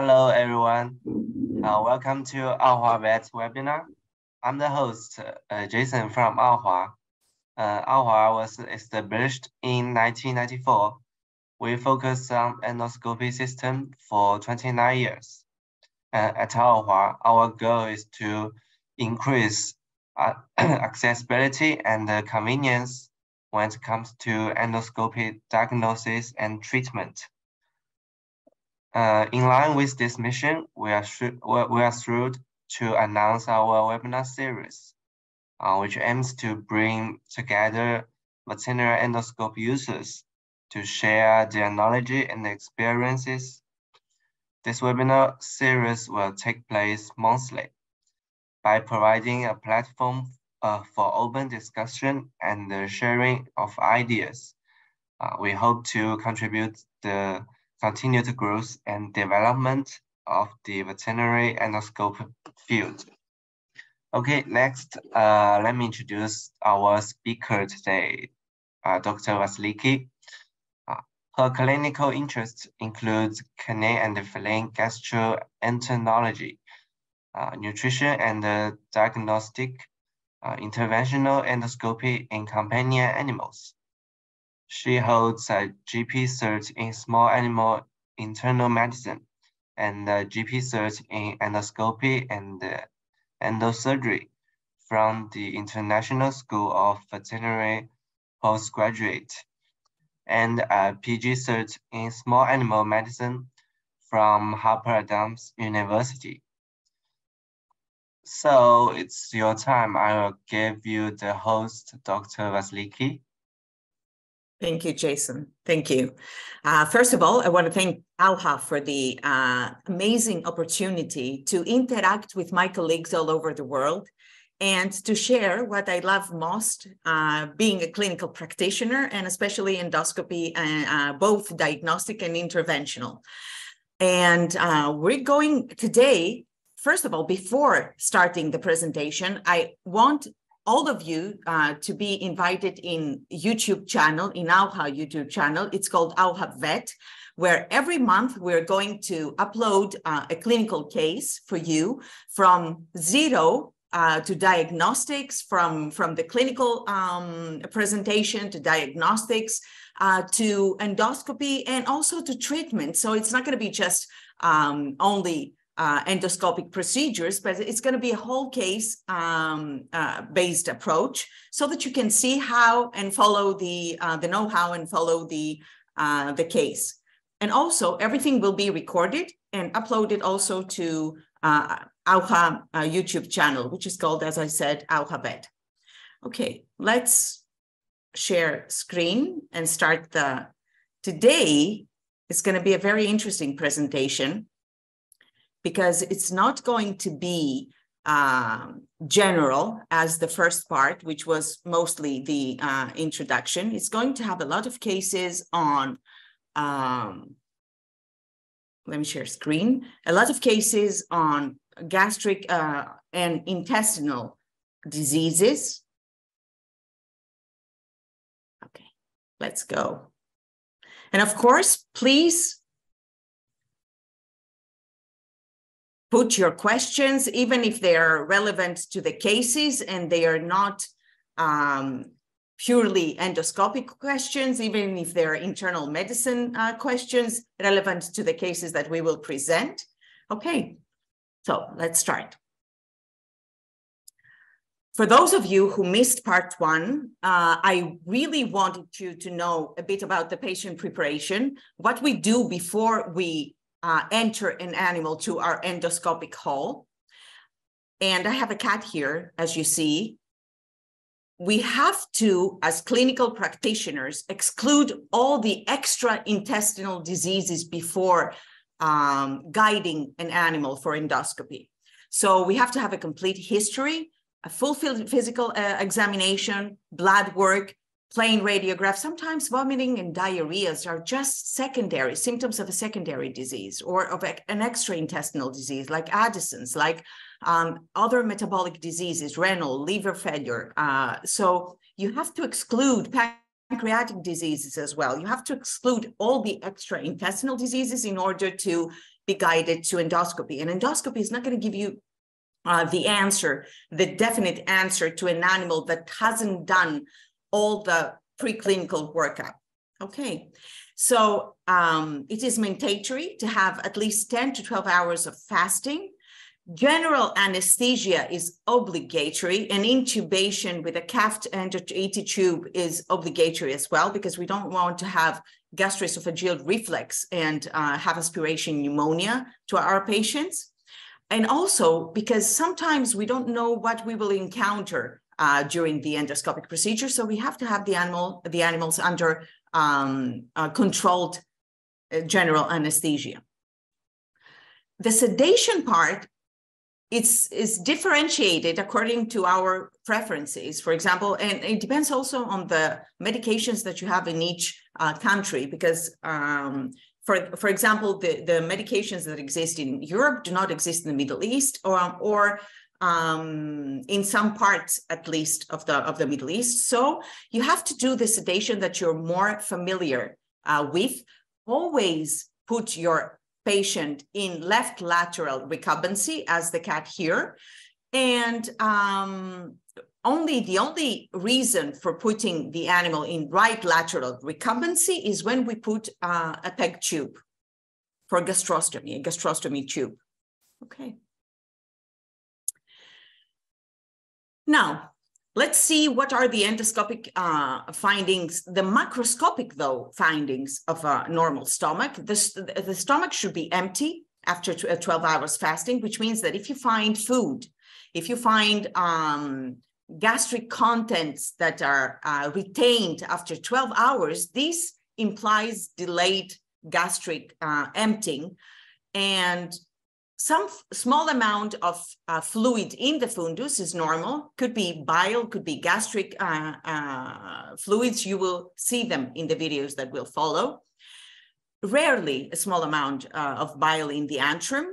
Hello, everyone. Uh, welcome to Aohua Vet webinar. I'm the host, uh, Jason from Aohua. Uh, was established in 1994. We focus on endoscopy system for 29 years. Uh, at Aohua, our goal is to increase uh, accessibility and convenience when it comes to endoscopy diagnosis and treatment. Uh, in line with this mission, we are, we are thrilled to announce our webinar series, uh, which aims to bring together veterinary endoscope users to share their knowledge and experiences. This webinar series will take place monthly by providing a platform uh, for open discussion and the sharing of ideas. Uh, we hope to contribute the continued growth and development of the veterinary endoscope field. Okay, next, uh, let me introduce our speaker today, uh, Dr. Vasiliki. Uh, her clinical interests include canine and feline gastroenterology, uh, nutrition and diagnostic, uh, interventional endoscopy in companion animals, she holds a GP cert in small animal internal medicine and a GP cert in endoscopy and uh, endosurgery from the International School of Veterinary Postgraduate and a PG cert in small animal medicine from Harper Adams University. So it's your time. I will give you the host, Dr. Vasiliki. Thank you, Jason. Thank you. Uh, first of all, I want to thank Aohua for the uh, amazing opportunity to interact with my colleagues all over the world and to share what I love most, uh, being a clinical practitioner and especially endoscopy, uh, uh, both diagnostic and interventional. And uh, we're going today, first of all, before starting the presentation, I want all of you uh, to be invited in YouTube channel, in Aohua YouTube channel. It's called Aohua Vet, where every month we're going to upload uh, a clinical case for you from zero uh, to diagnostics, from, from the clinical um, presentation to diagnostics, uh, to endoscopy, and also to treatment. So it's not going to be just um, only uh, endoscopic procedures, but it's going to be a whole case um, uh, based approach so that you can see how and follow the uh, the know-how and follow the uh, the case. And also everything will be recorded and uploaded also to uh, Aohua uh, YouTube channel, which is called, as I said, Aohua Vet. Okay, let's share screen and start the, today is going to be a very interesting presentation because it's not going to be um, general as the first part, which was mostly the uh, introduction. It's going to have a lot of cases on, um, let me share screen, a lot of cases on gastric uh, and intestinal diseases. Okay, let's go. And of course, please put your questions, even if they are relevant to the cases and they are not um, purely endoscopic questions, even if they're internal medicine uh, questions relevant to the cases that we will present. Okay, so let's start. For those of you who missed part one, uh, I really wanted you to know a bit about the patient preparation, what we do before we uh, enter an animal to our endoscopic hole. And I have a cat here, as you see. We have to, as clinical practitioners, exclude all the extra intestinal diseases before um, guiding an animal for endoscopy. So we have to have a complete history, a full physical uh, examination, blood work, plain radiograph, sometimes vomiting and diarrheas are just secondary symptoms of a secondary disease or of an extra intestinal disease like Addison's, like um, other metabolic diseases, renal, liver failure. Uh, so you have to exclude pancreatic diseases as well. You have to exclude all the extra intestinal diseases in order to be guided to endoscopy. And endoscopy is not going to give you uh, the answer, the definite answer to an animal that hasn't done all the preclinical workup. Okay, so um, it is mandatory to have at least 10 to 12 hours of fasting. General anesthesia is obligatory, and intubation with a cuffed and ET tube is obligatory as well, because we don't want to have gastroesophageal reflux and uh, have aspiration pneumonia to our patients. And also because sometimes we don't know what we will encounter uh, during the endoscopic procedure. So we have to have the animal, the animals under um, uh, controlled uh, general anesthesia. The sedation part it's is differentiated according to our preferences for example and it depends also on the medications that you have in each uh, country because um, for, for example the, the medications that exist in europe do not exist in the middle east or, or um, in some parts at least of the of the middle east so you have to do the sedation that you're more familiar uh, with always put your patient in left lateral recumbency as the cat here. And um, only the only reason for putting the animal in right lateral recumbency is when we put uh, a PEG tube for gastrostomy, a gastrostomy tube. Okay. Now, Let's see what are the endoscopic uh, findings, the macroscopic though findings of a normal stomach. The, the stomach should be empty after uh, 12 hours fasting, which means that if you find food, if you find um, gastric contents that are uh, retained after 12 hours, this implies delayed gastric uh, emptying. And some small amount of uh, fluid in the fundus is normal. Could be bile could be gastric uh, uh, fluids. You will see them in the videos that will follow. Rarely a small amount uh, of bile in the antrum.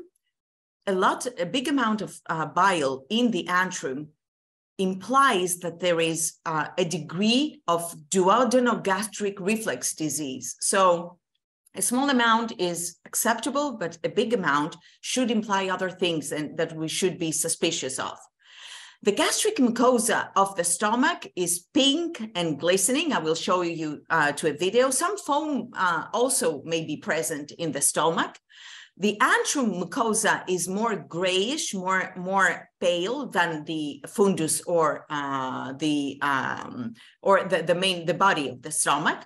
A lot a big amount of uh, bile in the antrum implies that there is uh, a degree of duodenogastric reflux disease. So a small amount is acceptable, but a big amount should imply other things and that we should be suspicious of. The gastric mucosa of the stomach is pink and glistening. I will show you uh, to a video. Some foam uh, also may be present in the stomach. The antrum mucosa is more grayish, more, more pale than the fundus or uh, the um, or the, the main the body of the stomach.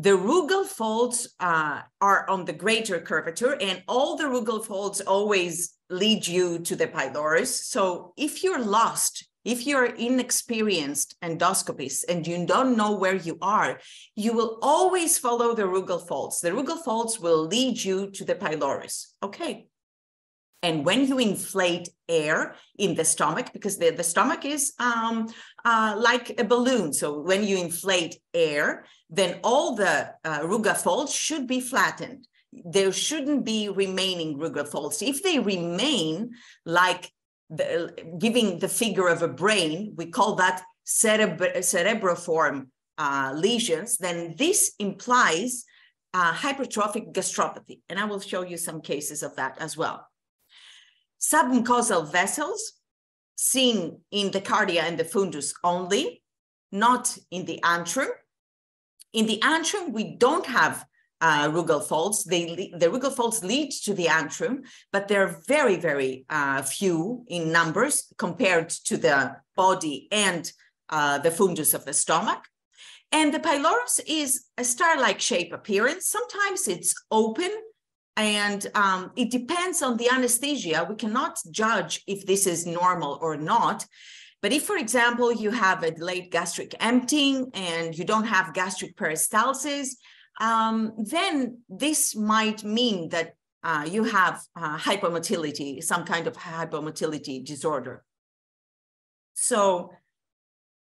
The rugal folds uh, are on the greater curvature, and all the rugal folds always lead you to the pylorus. So if you're lost, if you're inexperienced endoscopist and you don't know where you are, you will always follow the rugal folds. The rugal folds will lead you to the pylorus. Okay. And when you inflate air in the stomach, because the, the stomach is um, uh, like a balloon. So when you inflate air, then all the uh, ruga folds should be flattened. There shouldn't be remaining ruga folds. If they remain like the, giving the figure of a brain, we call that cerebr cerebroform uh, lesions, then this implies uh, hypertrophic gastropathy. And I will show you some cases of that as well. Submucosal vessels seen in the cardia and the fundus only, not in the antrum. In the antrum, we don't have uh, rugal folds. They, the rugal folds lead to the antrum, but they're very, very uh, few in numbers compared to the body and uh, the fundus of the stomach. And the pylorus is a star-like shape appearance. Sometimes it's open and um, it depends on the anesthesia. We cannot judge if this is normal or not. But if, for example, you have a delayed gastric emptying and you don't have gastric peristalsis, um, then this might mean that uh, you have uh, hypomotility, some kind of hypomotility disorder. So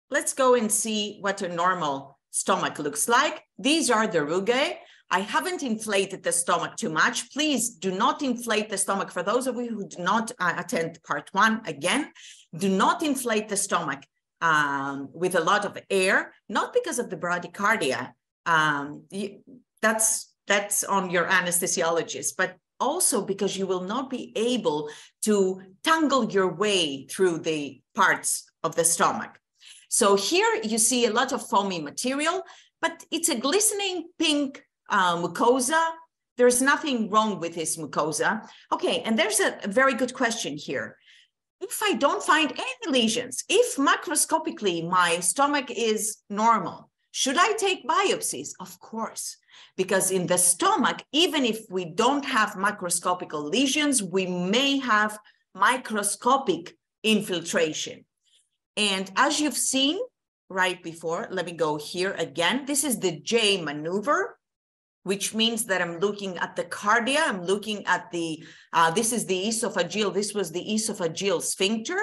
let's go and see what a normal stomach looks like. These are the rugae. I haven't inflated the stomach too much. Please do not inflate the stomach. For those of you who do not uh, attend part one, again, do not inflate the stomach um, with a lot of air, not because of the bradycardia. Um, you, that's that's on your anesthesiologist, but also because you will not be able to tangle your way through the parts of the stomach. So here you see a lot of foamy material, but it's a glistening pink uh, mucosa. There's nothing wrong with this mucosa. Okay, and there's a, a very good question here. If I don't find any lesions, if macroscopically my stomach is normal, should I take biopsies? Of course, because in the stomach, even if we don't have macroscopical lesions, we may have microscopic infiltration. And as you've seen right before, let me go here again. This is the J maneuver, which means that I'm looking at the cardia. I'm looking at the, uh, this is the esophageal, this was the esophageal sphincter.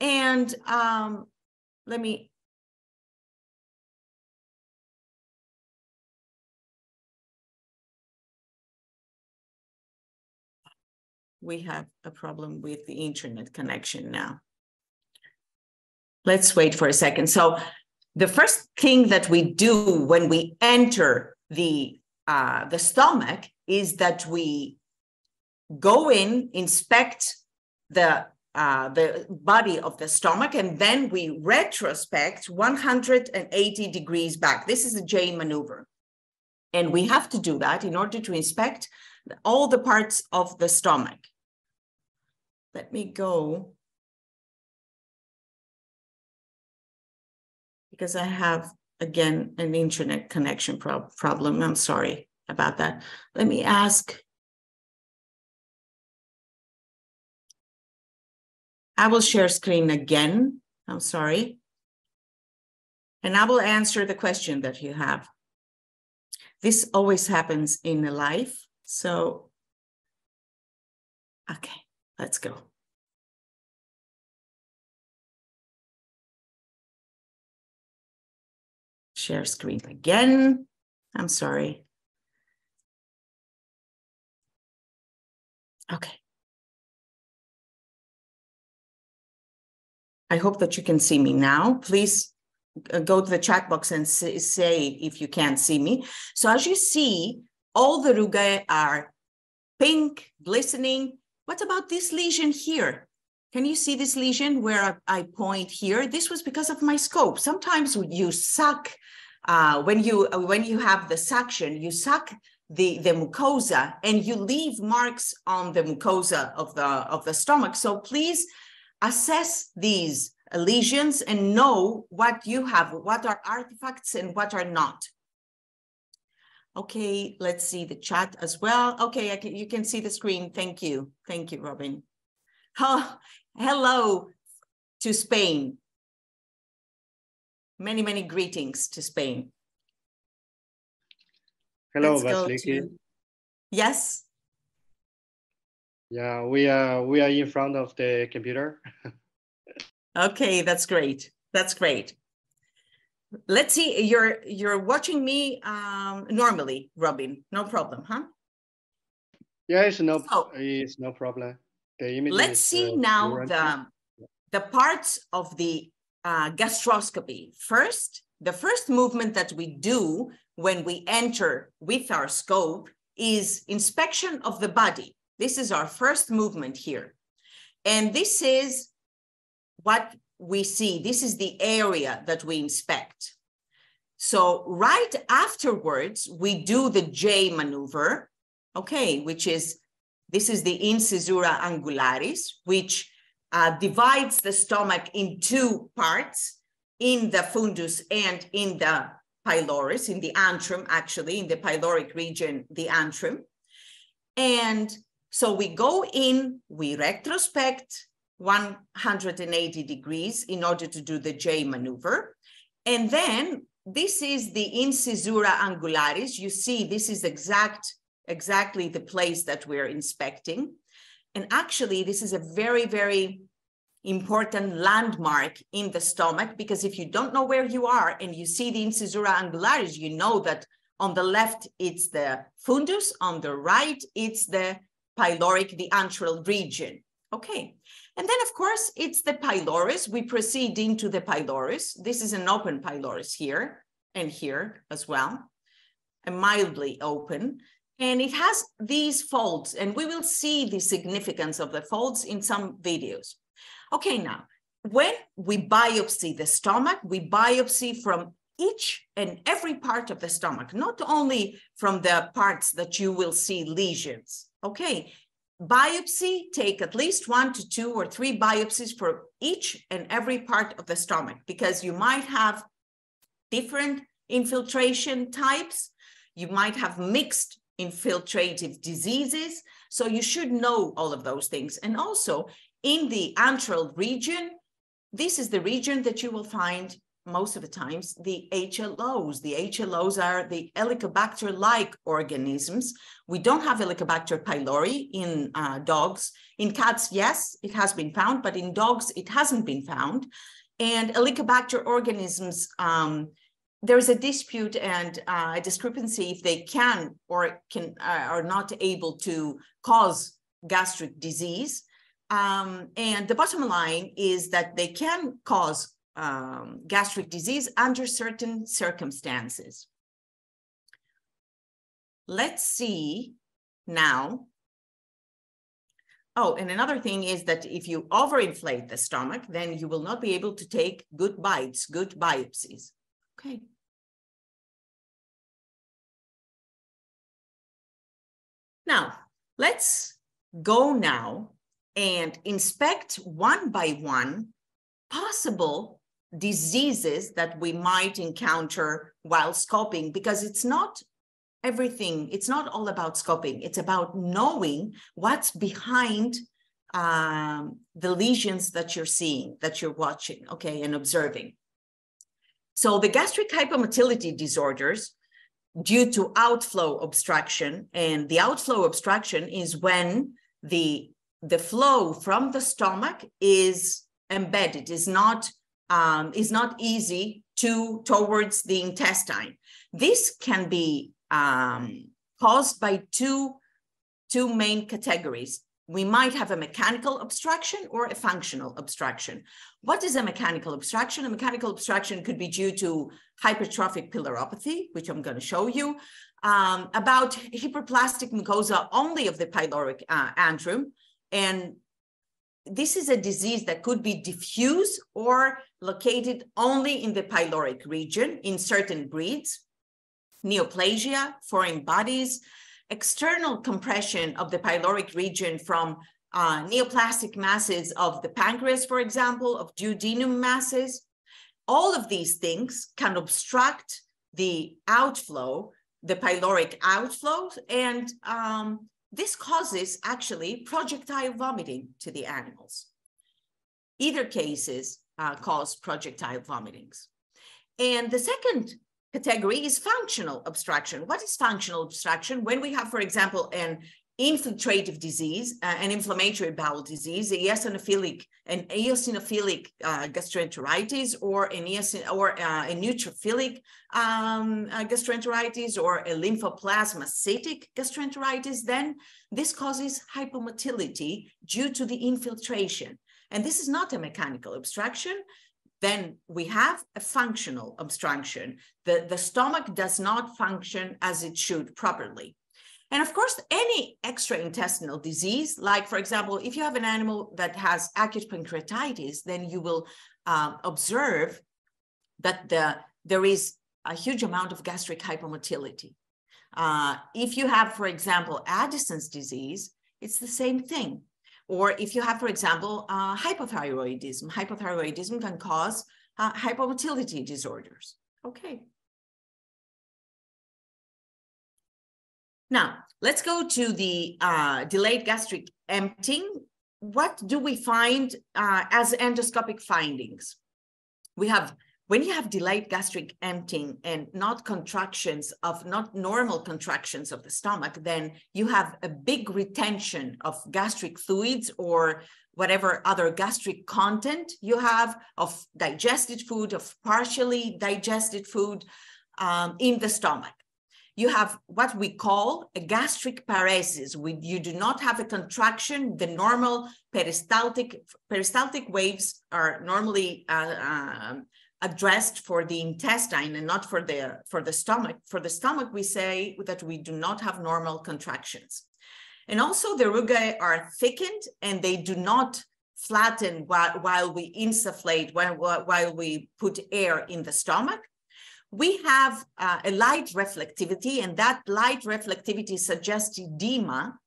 And um, let me, we have a problem with the internet connection now. Let's wait for a second. So the first thing that we do when we enter the uh, the stomach is that we go in, inspect the uh, the body of the stomach, and then we retrospect 180 degrees back. This is a J maneuver. And we have to do that in order to inspect all the parts of the stomach. Let me go because I have, again, an internet connection pro problem. I'm sorry about that. Let me ask. I will share screen again. I'm sorry. And I will answer the question that you have. This always happens in life. So, okay, let's go. Share screen again. I'm sorry. Okay. I hope that you can see me now. Please uh, go to the chat box and say if you can't see me. So as you see, all the rugae are pink, glistening. What about this lesion here? Can you see this lesion where I point here? This was because of my scope. Sometimes you suck uh, when you when you have the suction, you suck the the mucosa and you leave marks on the mucosa of the of the stomach. So please assess these lesions and know what you have, what are artifacts and what are not. Okay, let's see the chat as well. Okay, can, you can see the screen. Thank you. Thank you, Robin. Oh, hello to Spain. Many, many greetings to Spain. Hello, Vasiliki. To... Yes. Yeah, we are we are in front of the computer. okay, that's great. That's great. Let's see. You're you're watching me um, normally, Robin. No problem, huh? Yeah, it's no so, it's no problem. The image let's see uh, now the the parts of the uh, gastroscopy. First, the first movement that we do when we enter with our scope is inspection of the body. This is our first movement here. And this is what we see. This is the area that we inspect. So right afterwards, we do the J maneuver, okay, which is, this is the incisura angularis, which uh, divides the stomach in two parts in the fundus and in the pylorus, in the antrum, actually, in the pyloric region, the antrum. And so we go in, we retrospect 180 degrees in order to do the J maneuver. And then this is the incisura angularis. You see, this is exact, exactly the place that we're inspecting. And actually, this is a very, very important landmark in the stomach because if you don't know where you are and you see the incisura angularis, you know that on the left it's the fundus, on the right it's the pyloric, the antral region. Okay, and then of course it's the pylorus. We proceed into the pylorus. This is an open pylorus here and here as well, a mildly open. And it has these folds, and we will see the significance of the folds in some videos. Okay, now, when we biopsy the stomach, we biopsy from each and every part of the stomach, not only from the parts that you will see lesions. Okay, biopsy, take at least one to two or three biopsies for each and every part of the stomach because you might have different infiltration types. You might have mixed infiltrative diseases. So you should know all of those things. And also in the antral region, this is the region that you will find most of the times the HLOs. The HLOs are the Helicobacter-like organisms. We don't have Helicobacter pylori in uh, dogs. In cats, yes, it has been found, but in dogs, it hasn't been found. And Helicobacter organisms, um, there's a dispute and uh, a discrepancy if they can or can uh, are not able to cause gastric disease. Um, and the bottom line is that they can cause um, gastric disease under certain circumstances. Let's see now. Oh, and another thing is that if you overinflate the stomach, then you will not be able to take good bites, good biopsies. Okay. Now, let's go now and inspect one by one possible diseases that we might encounter while scoping because it's not everything. It's not all about scoping. It's about knowing what's behind um, the lesions that you're seeing that you're watching okay and observing so the gastric hypomotility disorders due to outflow obstruction and the outflow obstruction is when the the flow from the stomach is embedded is not um, is not easy to towards the intestine. This can be um, caused by two, two main categories. We might have a mechanical obstruction or a functional obstruction. What is a mechanical obstruction? A mechanical obstruction could be due to hypertrophic pyloropathy, which I'm going to show you, um, about hyperplastic mucosa only of the pyloric uh, antrum, and this is a disease that could be diffuse or located only in the pyloric region in certain breeds, neoplasia, foreign bodies, external compression of the pyloric region from uh, neoplastic masses of the pancreas, for example, of duodenum masses. All of these things can obstruct the outflow, the pyloric outflow, and um, this causes actually projectile vomiting to the animals. Either cases uh, cause projectile vomitings. And the second category is functional obstruction. What is functional obstruction? When we have, for example, an infiltrative disease, uh, an inflammatory bowel disease, a eosinophilic, an eosinophilic uh, gastroenteritis, or an eosin or uh, a neutrophilic um, uh, gastroenteritis, or a lymphoplasmacytic gastroenteritis, then this causes hypomotility due to the infiltration. And this is not a mechanical obstruction. Then we have a functional obstruction. The, the stomach does not function as it should properly. And of course, any extraintestinal disease, like for example, if you have an animal that has acute pancreatitis, then you will uh, observe that the, there is a huge amount of gastric hypomotility. Uh, if you have, for example, Addison's disease, it's the same thing. Or if you have, for example, uh, hypothyroidism, hypothyroidism can cause uh, hypomotility disorders. Okay. Now, let's go to the uh, delayed gastric emptying. What do we find uh, as endoscopic findings? We have, when you have delayed gastric emptying and not contractions of, not normal contractions of the stomach, then you have a big retention of gastric fluids or whatever other gastric content you have of digested food, of partially digested food um, in the stomach you have what we call a gastric paresis. We, you do not have a contraction. The normal peristaltic, peristaltic waves are normally uh, uh, addressed for the intestine and not for the for the stomach. For the stomach, we say that we do not have normal contractions. And also the rugae are thickened and they do not flatten while, while we insufflate, while, while we put air in the stomach. We have uh, a light reflectivity and that light reflectivity suggests edema.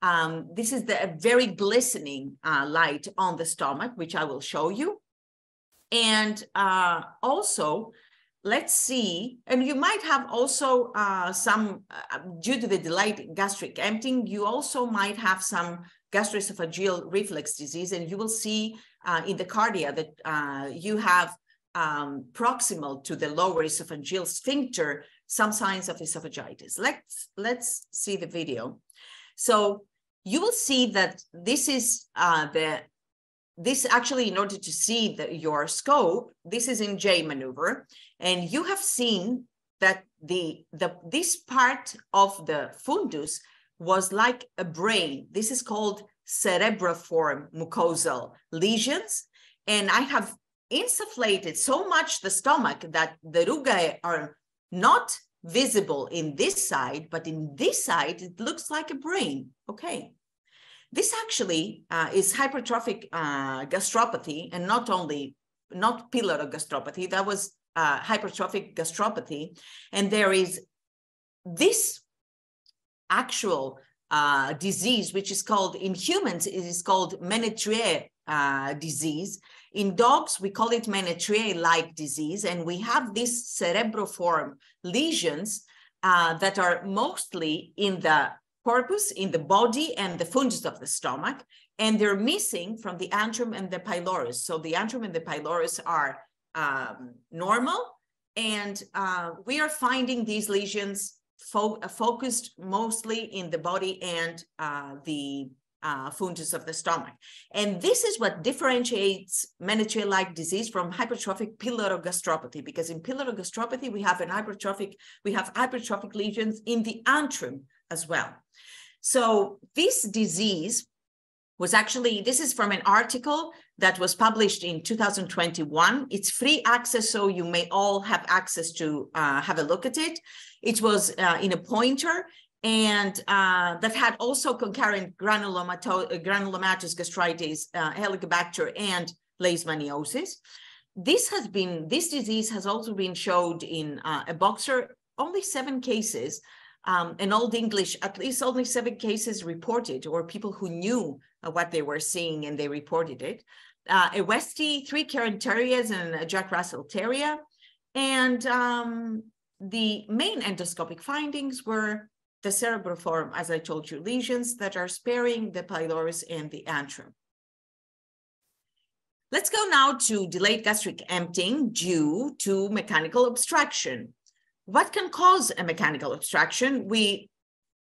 Um, this is the very glistening uh, light on the stomach, which I will show you. And uh, also, let's see, and you might have also uh, some, uh, due to the delayed gastric emptying, you also might have some gastroesophageal reflux disease, and you will see uh, in the cardia that uh, you have um, proximal to the lower esophageal sphincter some signs of esophagitis. Let's, let's see the video. So you will see that this is uh, the this actually, in order to see the, your scope, this is in J maneuver, and you have seen that the, the this part of the fundus was like a brain. This is called cerebriform mucosal lesions, and I have insufflated so much the stomach that the rugae are not visible in this side, but in this side, it looks like a brain. Okay. This actually uh, is hypertrophic uh, gastropathy and not only, not pylorogastropathy. that was uh, hypertrophic gastropathy. And there is this actual uh, disease, which is called, in humans, it is called Menetrier uh, disease. In dogs, we call it Menetrier-like disease, and we have these cerebroform lesions uh, that are mostly in the corpus in the body and the fundus of the stomach, and they're missing from the antrum and the pylorus. So the antrum and the pylorus are um, normal, and uh, we are finding these lesions fo focused mostly in the body and uh, the uh, fundus of the stomach. And this is what differentiates Menetrier-like disease from hypertrophic pylorogastropathy, because in pylorogastropathy, we have an hypertrophic, we have hypertrophic lesions in the antrum as well. So this disease was actually, this is from an article that was published in 2021. It's free access, so you may all have access to uh, have a look at it. It was uh, in a pointer and uh, that had also concurrent granulomatous gastritis, uh, Helicobacter, and leishmaniosis. This has been, this disease has also been showed in uh, a boxer, only seven cases, um, in Old English, at least only seven cases reported, or people who knew uh, what they were seeing and they reported it. Uh, a Westie, three Cairn Terriers, and a Jack Russell Terrier. And um, the main endoscopic findings were the cerebroform, as I told you, lesions that are sparing the pylorus and the antrum. Let's go now to delayed gastric emptying due to mechanical obstruction what can cause a mechanical obstruction? We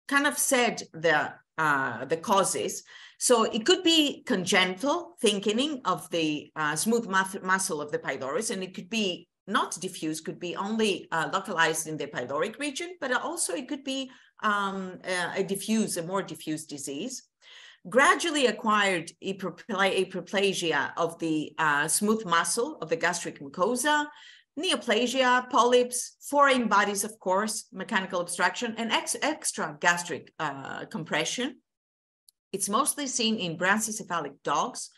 kind of said the uh, the causes. So it could be congenital thickening of the uh, smooth muscle of the pylorus, and it could be not diffuse, could be only uh, localized in the pyloric region, but also it could be um, a, a, diffuse, a more diffuse disease. Gradually acquired hyperplasia of the uh, smooth muscle of the gastric mucosa, neoplasia, polyps, foreign bodies, of course, mechanical obstruction, and ex extra gastric uh, compression. It's mostly seen in brachycephalic dogs,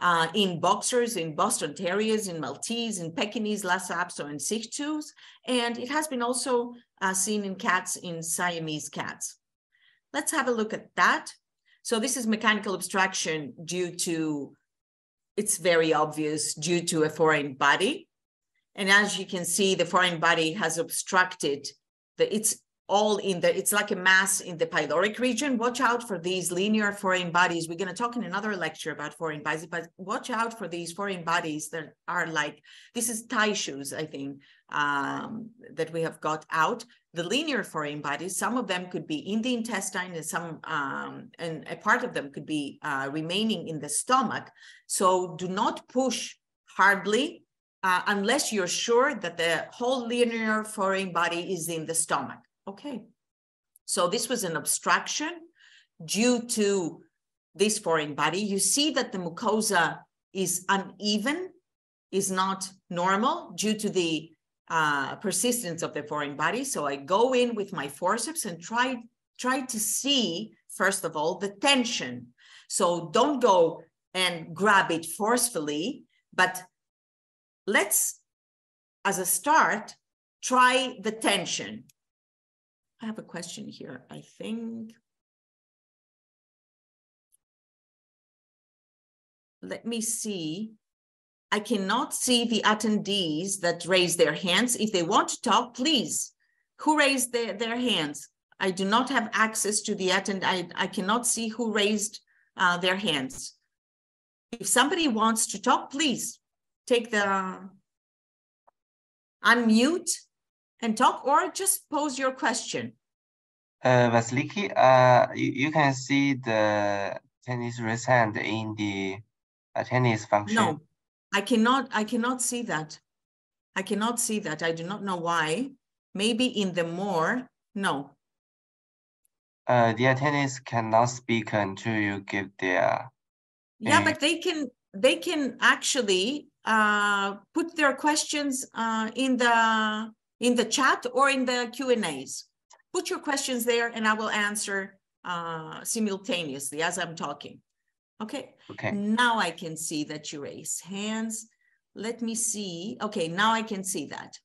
uh, in boxers, in Boston Terriers, in Maltese, in Pekingese, Lhasa Apso, and Shih and it has been also uh, seen in cats, in Siamese cats. Let's have a look at that. So this is mechanical obstruction due to, it's very obvious, due to a foreign body. And as you can see, the foreign body has obstructed the, it's all in the, it's like a mass in the pyloric region. Watch out for these linear foreign bodies. We're going to talk in another lecture about foreign bodies, but watch out for these foreign bodies that are like, this is tie shoes, I think, um, that we have got out. The linear foreign bodies, some of them could be in the intestine and some, um, and a part of them could be uh, remaining in the stomach. So do not push hardly uh, unless you're sure that the whole linear foreign body is in the stomach. Okay. So this was an obstruction due to this foreign body. You see that the mucosa is uneven. is not normal due to the uh, persistence of the foreign body. So I go in with my forceps and try, try to see, first of all, the tension. So don't go and grab it forcefully, but let's, as a start, try the tension. I have a question here, I think. Let me see. I cannot see the attendees that raise their hands. If they want to talk, please. Who raised their, their hands? I do not have access to the attend. I, I cannot see who raised uh, their hands. If somebody wants to talk, please take the unmute and talk or just pose your question. Uh, Vasiliki, uh, you, you can see the tennis raise hand in the uh, tennis function. No, I cannot, I cannot see that. I cannot see that. I do not know why. Maybe in the more, no. Uh, the attendees cannot speak until you give their. Yeah, but they can, they can actually uh, put their questions uh, in the in the chat or in the Q and A's. Put your questions there, and I will answer uh, simultaneously as I'm talking. Okay. Okay. Now I can see that you raise hands. Let me see. Okay, now I can see that.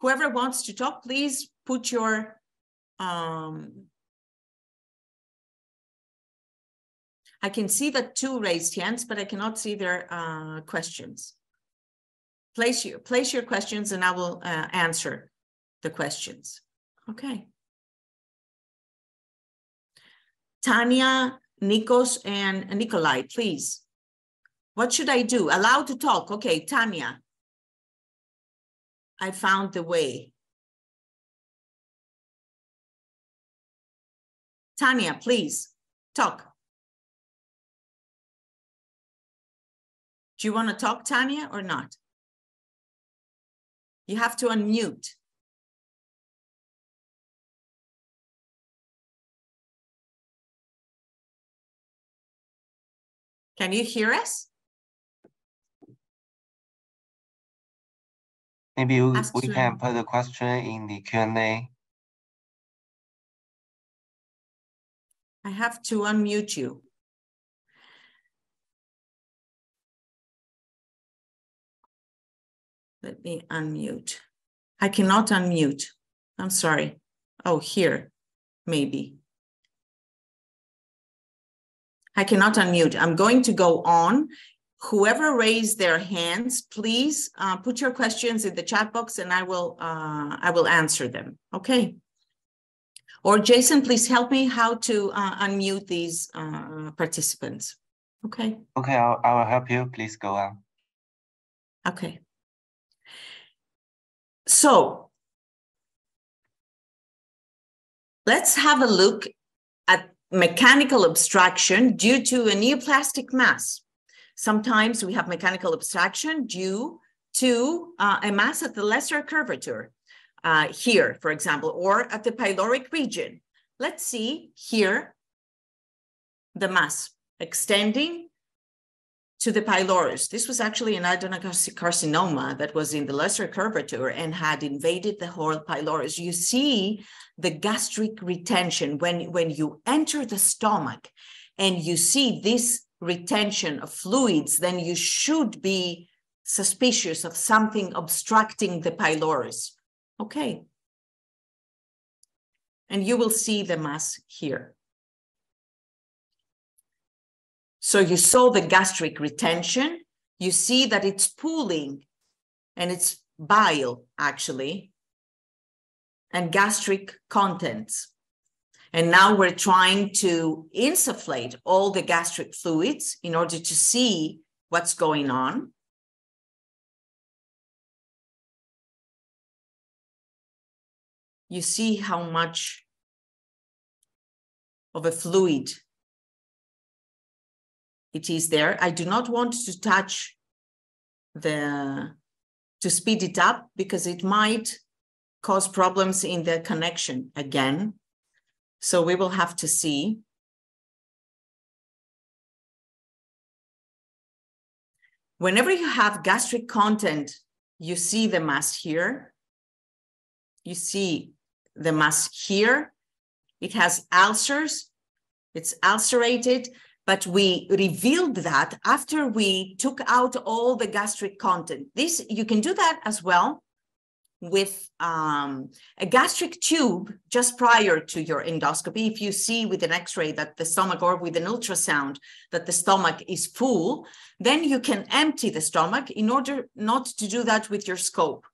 Whoever wants to talk, please put your um, I can see the two raised hands, but I cannot see their uh, questions. Place your, place your questions and I will uh, answer the questions. Okay. Tanya, Nikos, and Nikolai, please. What should I do? Allow to talk. Okay, Tanya. I found the way. Tanya, please talk. Do you want to talk, Tanya, or not? You have to unmute. Can you hear us? Maybe we, we can put the question in the Q&A. I have to unmute you. Let me unmute. I cannot unmute. I'm sorry. Oh, here, maybe. I cannot unmute. I'm going to go on. Whoever raised their hands, please uh, put your questions in the chat box and I will uh, I will answer them. Okay. Or Jason, please help me how to uh, unmute these uh, participants. Okay. Okay, I'll, I will help you. Please go on. Okay. So let's have a look at mechanical abstraction due to a neoplastic mass. Sometimes we have mechanical abstraction due to uh, a mass at the lesser curvature uh, here, for example, or at the pyloric region. Let's see here the mass extending to the pylorus. This was actually an adenocarcinoma that was in the lesser curvature and had invaded the whole pylorus. You see the gastric retention when, when you enter the stomach and you see this retention of fluids, then you should be suspicious of something obstructing the pylorus. Okay. And you will see the mass here. So you saw the gastric retention. You see that it's pooling and it's bile actually and gastric contents. And now we're trying to insufflate all the gastric fluids in order to see what's going on. You see how much of a fluid it is there. I do not want to touch the, to speed it up because it might cause problems in the connection again. So we will have to see. Whenever you have gastric content, you see the mass here. You see the mass here. It has ulcers. It's ulcerated but we revealed that after we took out all the gastric content. This, you can do that as well with um, a gastric tube just prior to your endoscopy. If you see with an x-ray that the stomach or with an ultrasound that the stomach is full, then you can empty the stomach in order not to do that with your scope.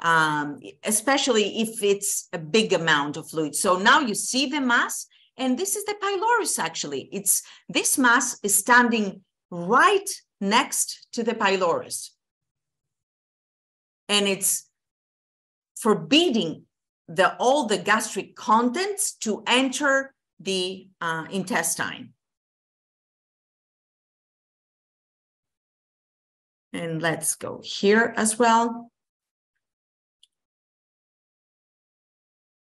Um, especially if it's a big amount of fluid. So now you see the mass, and this is the pylorus actually. It's this mass is standing right next to the pylorus. And it's forbidding the, all the gastric contents to enter the uh, intestine. And let's go here as well.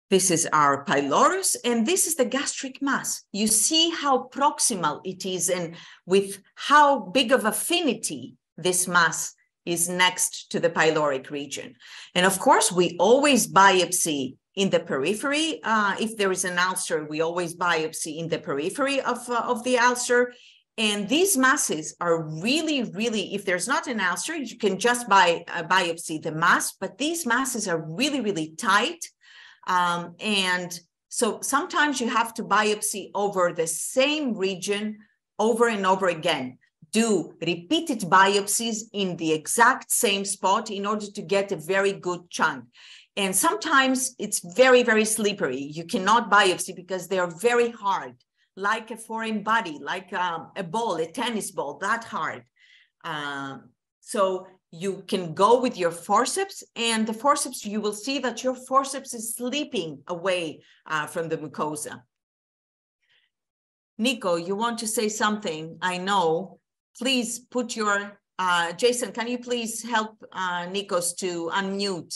This is our pylorus, and this is the gastric mass. You see how proximal it is and with how big of affinity this mass is next to the pyloric region. And of course, we always biopsy in the periphery. Uh, if there is an ulcer, we always biopsy in the periphery of, uh, of the ulcer. And these masses are really, really, if there's not an ulcer, you can just by, uh, biopsy the mass, but these masses are really, really tight. Um, and so sometimes you have to biopsy over the same region over and over again do repeated biopsies in the exact same spot in order to get a very good chunk. And sometimes it's very, very slippery. You cannot biopsy because they are very hard, like a foreign body, like um, a ball, a tennis ball, that hard. Um, so you can go with your forceps, and the forceps, you will see that your forceps is slipping away uh, from the mucosa. Nico, you want to say something? I know please put your, uh, Jason, can you please help uh, Nikos to unmute?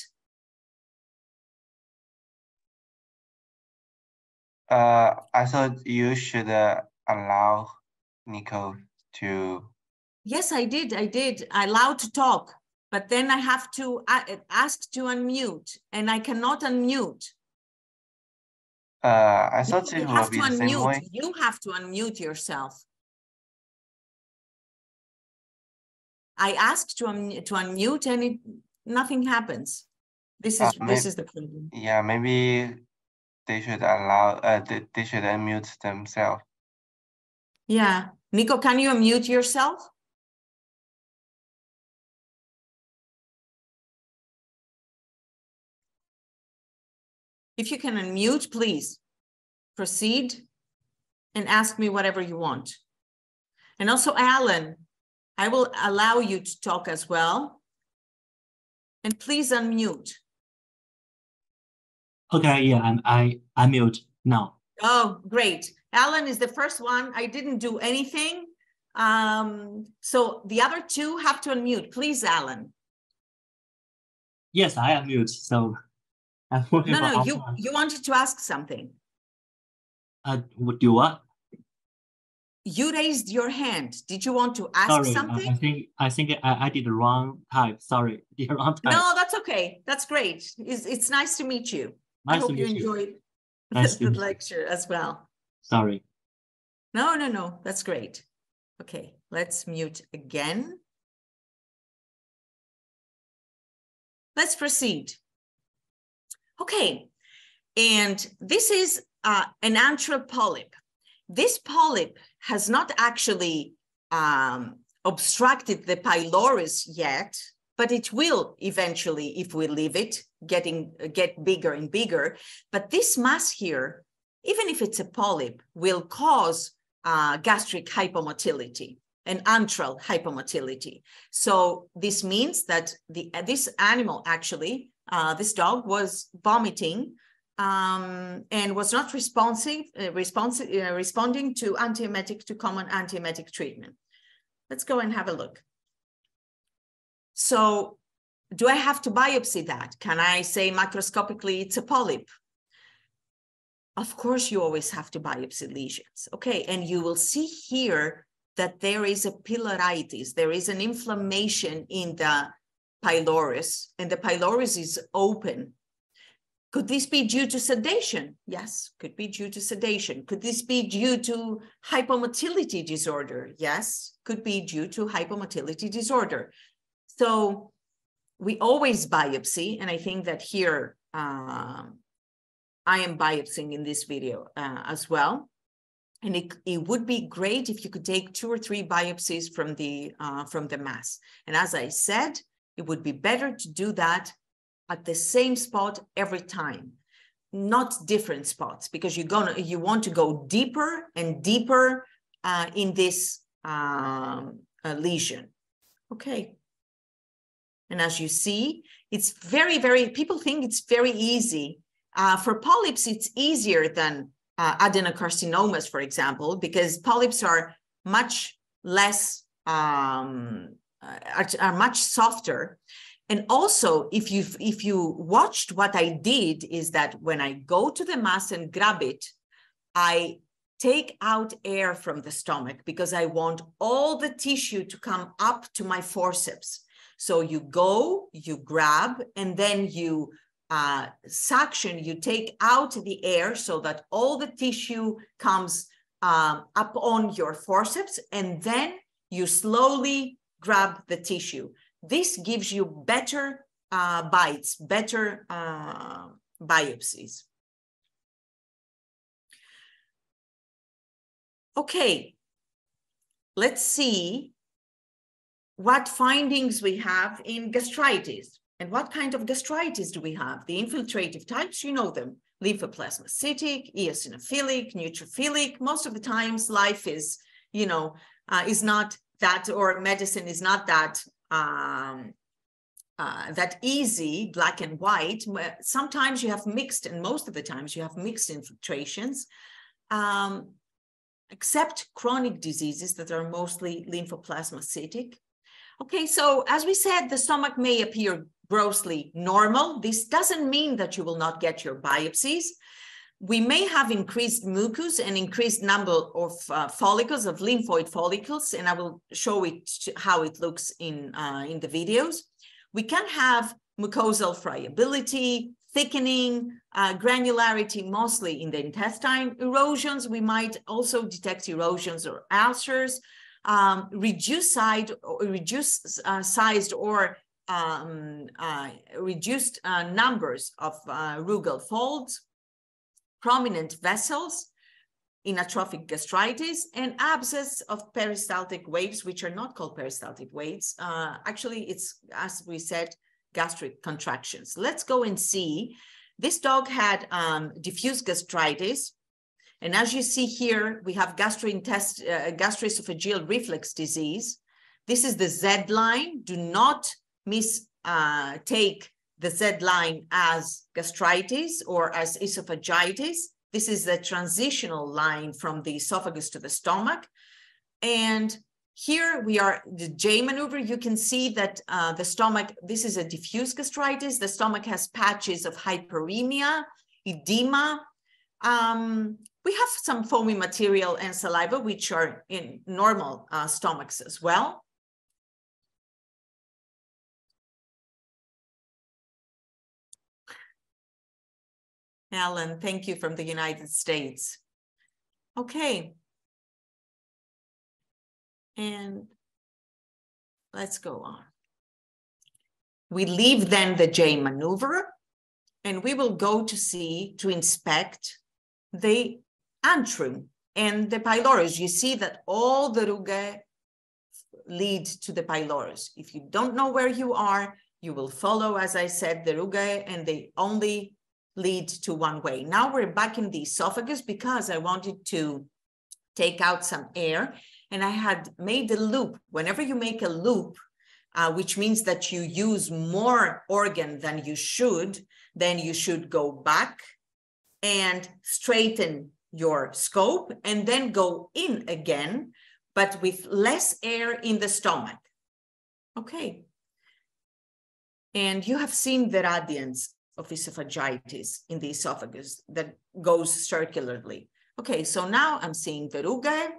Uh, I thought you should uh, allow Nico to. Yes, I did. I did. I allowed to talk, but then I have to ask to unmute, and I cannot unmute. Uh, I thought you it have be to the unmute. same way. You have to unmute yourself. I asked to, un to unmute and it, nothing happens. This is, uh, this is the problem. Yeah, maybe they should allow, uh, they, they should unmute themselves. Yeah. Nico, can you unmute yourself? If you can unmute, please proceed and ask me whatever you want. And also, Alan, I will allow you to talk as well. And please unmute. Okay, yeah, I'm, I, I mute now. Oh, great. Alan is the first one. I didn't do anything. Um, so the other two have to unmute. Please, Alan. Yes, I am unmute. So I'm no, no, you, you wanted to ask something. Uh, what do you what? you raised your hand. Did you want to ask Sorry, something? I think I think I, I did the wrong type. Sorry, the wrong type. No, that's okay. That's great. It's, it's nice to meet you. Nice I hope to you enjoyed nice the, the lecture as well. Sorry. No, no, no. That's great. Okay, let's mute again. Let's proceed. Okay, and this is uh, an antral polyp. This polyp has not actually um, obstructed the pylorus yet, but it will eventually, if we leave it, getting get bigger and bigger. But this mass here, even if it's a polyp, will cause uh, gastric hypomotility and antral hypomotility. So this means that the this animal actually, uh, this dog was vomiting um, and was not responsive, uh, responsive, uh, responding to antiemetic, to common antiemetic treatment. Let's go and have a look. So do I have to biopsy that? Can I say macroscopically it's a polyp? Of course, you always have to biopsy lesions. Okay, and you will see here that there is a pyloritis, there is an inflammation in the pylorus, and the pylorus is open. Could this be due to sedation? Yes, could be due to sedation. Could this be due to hypomotility disorder? Yes, could be due to hypomotility disorder. So we always biopsy, and I think that here uh, I am biopsying in this video uh, as well. And it, it would be great if you could take two or three biopsies from the uh, from the mass. And as I said, it would be better to do that at the same spot every time, not different spots, because you're gonna you want to go deeper and deeper uh, in this um, uh, lesion. Okay. And as you see, it's very, very, people think it's very easy. Uh, for polyps, it's easier than uh, adenocarcinomas, for example, because polyps are much less, um, are, are much softer. And also, if you if you watched what I did, is that when I go to the mass and grab it, I take out air from the stomach because I want all the tissue to come up to my forceps. So you go, you grab, and then you uh, suction, you take out the air so that all the tissue comes um, up on your forceps, and then you slowly grab the tissue. This gives you better uh, bites, better uh, biopsies. Okay, let's see what findings we have in gastritis. And what kind of gastritis do we have? The infiltrative types, you know them, lymphoplasmacytic, eosinophilic, neutrophilic. Most of the times life is, you know, uh, is not that, or medicine is not that um, uh, that easy, black and white. Sometimes you have mixed, and most of the times you have mixed infiltrations, um, except chronic diseases that are mostly lymphoplasmacytic. Okay, so as we said, the stomach may appear grossly normal. This doesn't mean that you will not get your biopsies. We may have increased mucus and increased number of uh, follicles, of lymphoid follicles, and I will show it how it looks in, uh, in the videos. We can have mucosal friability, thickening, uh, granularity, mostly in the intestine. Erosions, we might also detect erosions or ulcers um, reduced side, reduced uh, sized or um, uh, reduced uh, numbers of rugal folds, prominent vessels in atrophic gastritis, and abscess of peristaltic waves, which are not called peristaltic waves. Uh, actually, it's, as we said, gastric contractions. Let's go and see. This dog had um, diffuse gastritis, and as you see here, we have gastrointest uh, gastroesophageal reflux disease. This is the Z line. Do not mistake uh, the Z line as gastritis or as esophagitis. This is the transitional line from the esophagus to the stomach. And here we are, the J maneuver, you can see that uh, the stomach, this is a diffuse gastritis. The stomach has patches of hyperemia, edema, um, we have some foamy material and saliva, which are in normal uh, stomachs as well. Alan, thank you from the United States. Okay. And let's go on. We leave then the J maneuver and we will go to see, to inspect the antrum and the pylorus. You see that all the rugae lead to the pylorus. If you don't know where you are, you will follow, as I said, the rugae, and they only lead to one way. Now we're back in the esophagus because I wanted to take out some air, and I had made a loop. Whenever you make a loop, uh, which means that you use more organ than you should, then you should go back and straighten your scope and then go in again, but with less air in the stomach. Okay. And you have seen the radiance of esophagitis in the esophagus that goes circularly. Okay, so now I'm seeing the rugae.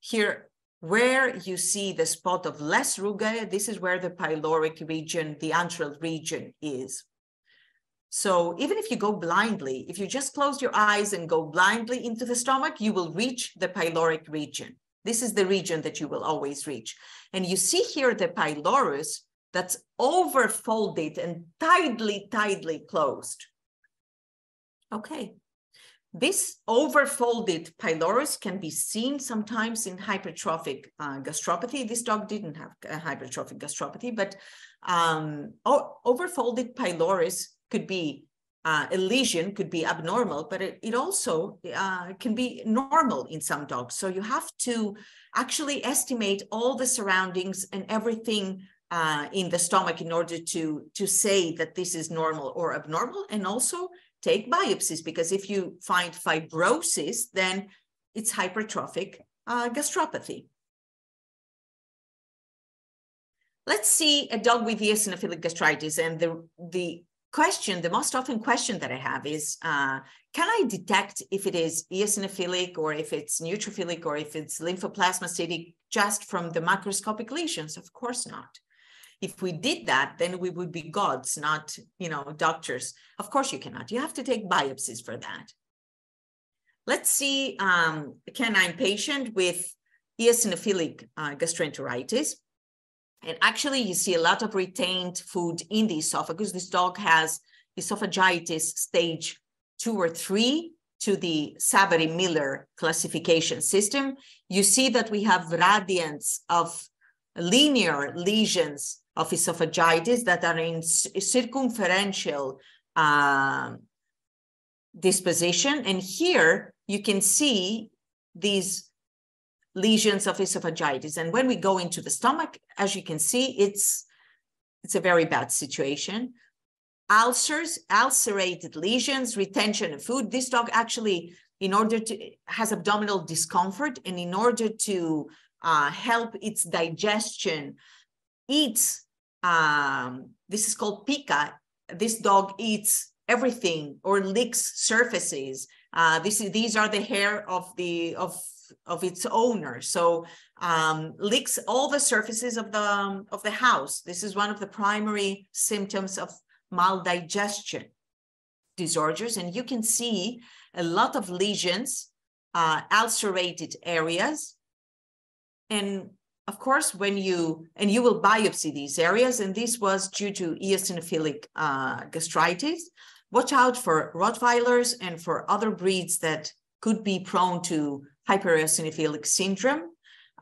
Here where you see the spot of less rugae, this is where the pyloric region, the antral region is. So even if you go blindly, if you just close your eyes and go blindly into the stomach, you will reach the pyloric region. This is the region that you will always reach. And you see here the pylorus that's overfolded and tightly, tightly closed. Okay. This overfolded pylorus can be seen sometimes in hypertrophic uh, gastropathy. This dog didn't have hypertrophic gastropathy, but um, overfolded pylorus could be uh, a lesion, could be abnormal, but it, it also uh, can be normal in some dogs. So you have to actually estimate all the surroundings and everything uh, in the stomach in order to, to say that this is normal or abnormal, and also take biopsies, because if you find fibrosis, then it's hypertrophic uh, gastropathy. Let's see a dog with eosinophilic gastritis, and the, the question, the most often question that I have is, uh, can I detect if it is eosinophilic or if it's neutrophilic or if it's lymphoplasmacytic just from the macroscopic lesions? Of course not. If we did that, then we would be gods, not, you know, doctors. Of course you cannot. You have to take biopsies for that. Let's see um, a canine patient with eosinophilic uh, gastroenteritis. And actually, you see a lot of retained food in the esophagus. This dog has esophagitis stage two or three to the Savary-Miller classification system. You see that we have radiants of linear lesions of esophagitis that are in circumferential uh, disposition. And here you can see these lesions of esophagitis. And when we go into the stomach, as you can see, it's, it's a very bad situation. Ulcers, ulcerated lesions, retention of food. This dog actually, in order to, has abdominal discomfort and in order to uh, help its digestion, eats, um, this is called pica. This dog eats everything or licks surfaces. Uh, this is, these are the hair of the of of its owner. So um, licks all the surfaces of the um, of the house. This is one of the primary symptoms of maldigestion disorders, and you can see a lot of lesions, uh, ulcerated areas, and of course, when you and you will biopsy these areas, and this was due to eosinophilic uh, gastritis. Watch out for Rottweilers and for other breeds that could be prone to hypereosinophilic syndrome.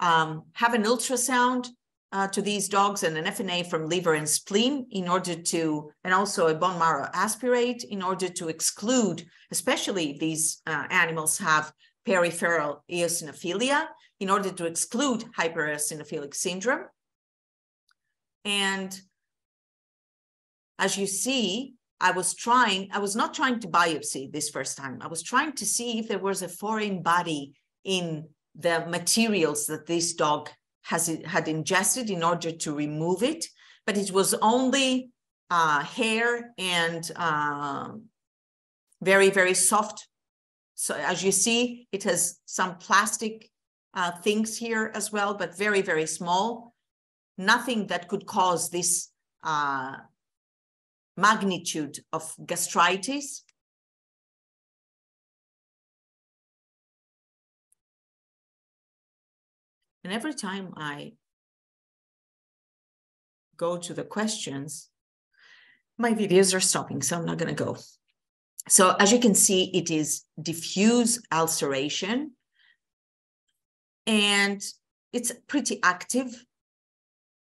Um, have an ultrasound uh, to these dogs and an FNA from liver and spleen in order to, and also a bone marrow aspirate in order to exclude, especially these uh, animals have peripheral eosinophilia, in order to exclude hypereosinophilic syndrome. And as you see, I was trying, I was not trying to biopsy this first time. I was trying to see if there was a foreign body in the materials that this dog has had ingested in order to remove it, but it was only uh, hair and uh, very, very soft. So as you see, it has some plastic uh, things here as well, but very, very small. Nothing that could cause this uh, magnitude of gastritis. And every time I go to the questions, my videos are stopping, so I'm not going to go. So as you can see, it is diffuse ulceration and it's pretty active.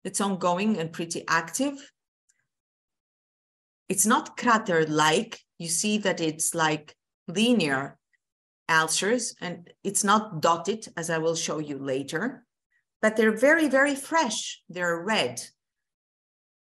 It's ongoing and pretty active. It's not crater-like. You see that it's like linear ulcers and it's not dotted as I will show you later but they're very, very fresh. They're red.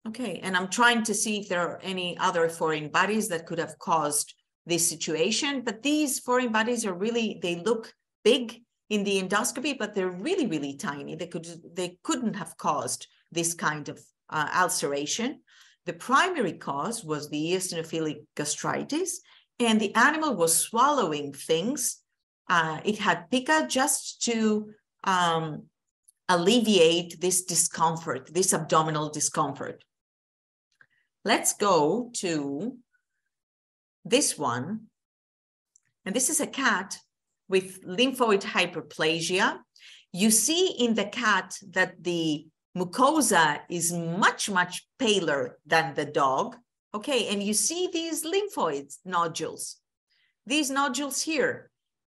Okay, and I'm trying to see if there are any other foreign bodies that could have caused this situation, but these foreign bodies are really, they look big in the endoscopy, but they're really, really tiny. They could, they couldn't have caused this kind of uh, ulceration. The primary cause was the eosinophilic gastritis, and the animal was swallowing things. Uh, it had pica just to um, alleviate this discomfort, this abdominal discomfort. Let's go to this one. And this is a cat with lymphoid hyperplasia. You see in the cat that the mucosa is much, much paler than the dog. Okay, and you see these lymphoid nodules, these nodules here.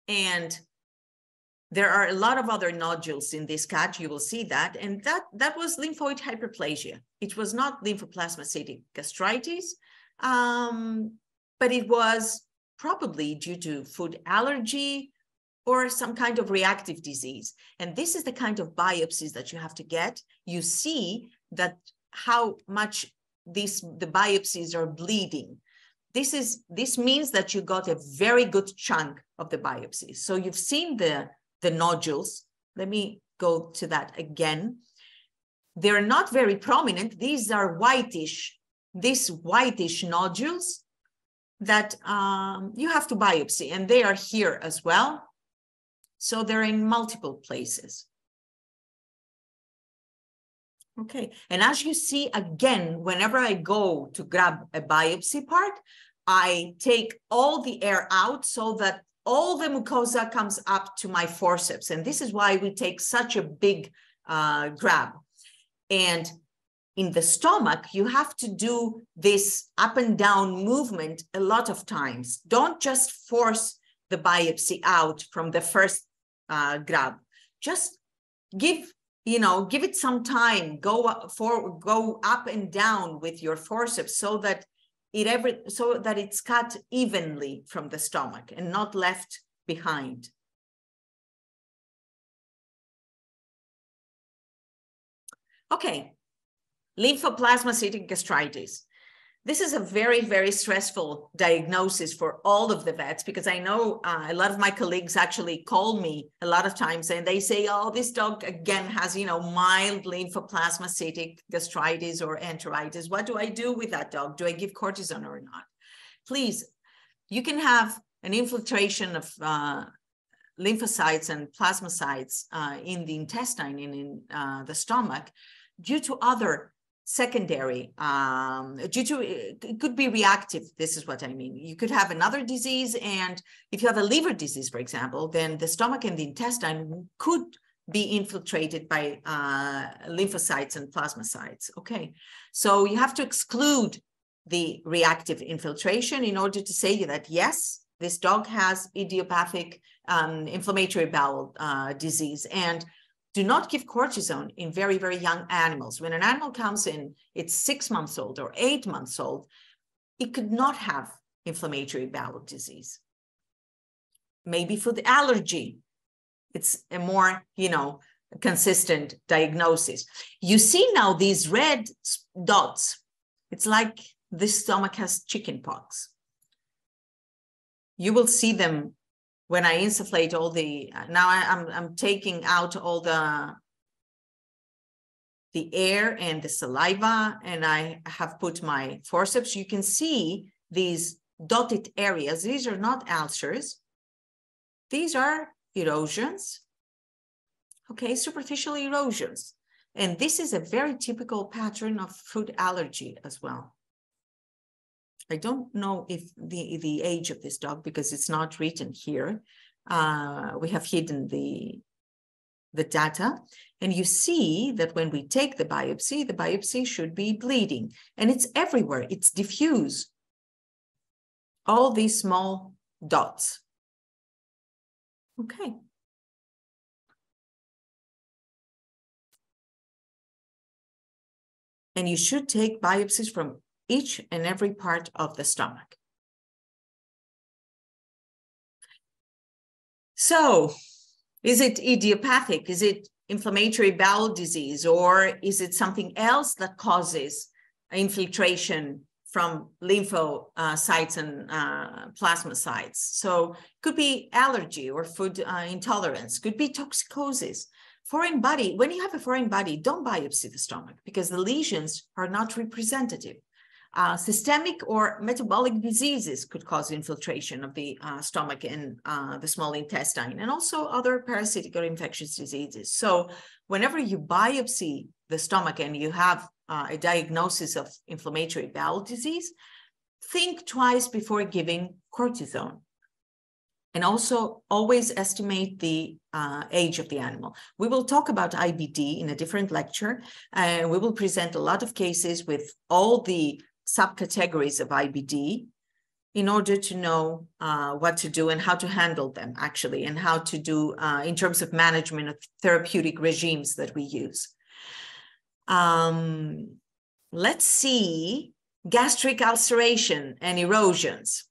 And there are a lot of other nodules in this cat, you will see that. And that, that was lymphoid hyperplasia. It was not lymphoplasmacytic gastritis, um, but it was probably due to food allergy or some kind of reactive disease. And this is the kind of biopsies that you have to get. You see that how much these the biopsies are bleeding. This is this means that you got a very good chunk of the biopsies. So you've seen the the nodules. Let me go to that again. They're not very prominent. These are whitish, these whitish nodules that um, you have to biopsy, and they are here as well. So they're in multiple places. Okay, and as you see, again, whenever I go to grab a biopsy part, I take all the air out so that all the mucosa comes up to my forceps. And this is why we take such a big uh, grab. And in the stomach, you have to do this up and down movement a lot of times. Don't just force the biopsy out from the first uh, grab. Just give, you know, give it some time. Go up for go up and down with your forceps so that it every so that it's cut evenly from the stomach and not left behind. Okay, lymphoplasmacytic gastritis. This is a very, very stressful diagnosis for all of the vets because I know uh, a lot of my colleagues actually call me a lot of times and they say, oh, this dog again has, you know, mild lymphoplasmacytic gastritis or enteritis. What do I do with that dog? Do I give cortisone or not? Please, you can have an infiltration of uh, lymphocytes and plasmacytes uh, in the intestine and in uh, the stomach due to other secondary um, due to it could be reactive this is what i mean. You could have another disease and if you have a liver disease for example then the stomach and the intestine could be infiltrated by uh, lymphocytes and plasmacytes okay? So you have to exclude the reactive infiltration in order to say that yes this dog has idiopathic um, inflammatory bowel uh, disease and do not give cortisone in very, very young animals. When an animal comes in, it's six months old or eight months old, it could not have inflammatory bowel disease. Maybe food allergy. It's a more, you know, consistent diagnosis. You see now these red dots. It's like this stomach has chicken pox. You will see them when I insufflate all the, now I, am I'm, I'm taking out all the, the air and the saliva, and I have put my forceps. You can see these dotted areas. These are not ulcers. These are erosions. Okay, superficial erosions. And this is a very typical pattern of food allergy as well. I don't know if the, the age of this dog because it's not written here. Uh, we have hidden the, the data. And you see that when we take the biopsy, the biopsy should be bleeding. And it's everywhere, it's diffuse. All these small dots. Okay. And you should take biopsies from each and every part of the stomach. So, is it idiopathic? Is it inflammatory bowel disease? Or is it something else that causes infiltration from lymphocytes and uh, plasmacytes? So, could be allergy or food uh, intolerance, could be toxicosis. Foreign body, when you have a foreign body, don't biopsy the stomach because the lesions are not representative Uh, systemic or metabolic diseases could cause infiltration of the uh, stomach and uh, the small intestine, and also other parasitic or infectious diseases. So, whenever you biopsy the stomach and you have uh, a diagnosis of inflammatory bowel disease, think twice before giving cortisone. And also always estimate the uh, age of the animal. We will talk about IBD in a different lecture, and we will present a lot of cases with all the subcategories of IBD in order to know uh, what to do and how to handle them, actually, and how to do uh, in terms of management of therapeutic regimes that we use. Um, let's see gastric ulceration and erosions.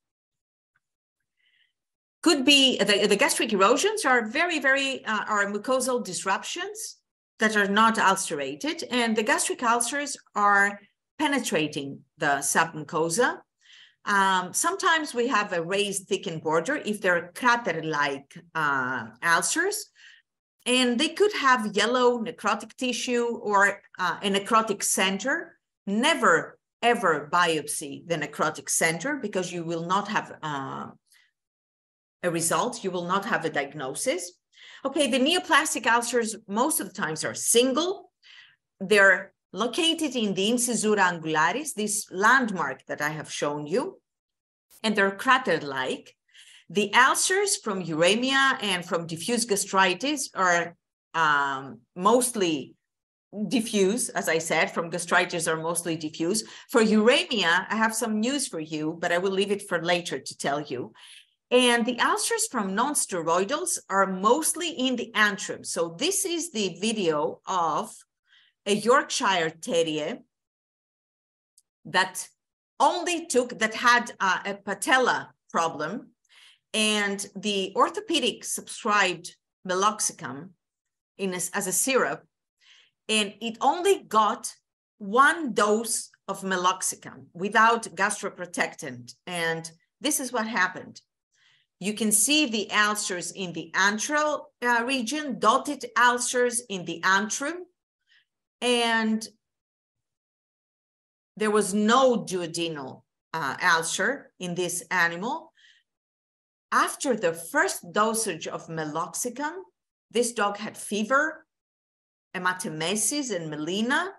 Could be the, the gastric erosions are very, very uh, are mucosal disruptions that are not ulcerated, and the gastric ulcers are penetrating the submucosa. Um, sometimes we have a raised thickened border if they're crater-like uh, ulcers, and they could have yellow necrotic tissue or uh, a necrotic center. Never ever biopsy the necrotic center because you will not have uh, a result. You will not have a diagnosis. Okay, the neoplastic ulcers most of the times are single. They're located in the incisura angularis, this landmark that I have shown you, and they're crater-like. The ulcers from uremia and from diffuse gastritis are um, mostly diffuse, as I said, from gastritis are mostly diffuse. For uremia, I have some news for you, but I will leave it for later to tell you. And the ulcers from non-steroidals are mostly in the antrum. So this is the video of a Yorkshire Terrier that only took, that had uh, a patella problem, and the orthopedic subscribed meloxicam in a, as a syrup, and it only got one dose of meloxicam without gastroprotectant. And this is what happened. You can see the ulcers in the antral uh, region, dotted ulcers in the antrum, and there was no duodenal uh, ulcer in this animal. After the first dosage of meloxicam, this dog had fever, hematemesis, and melena,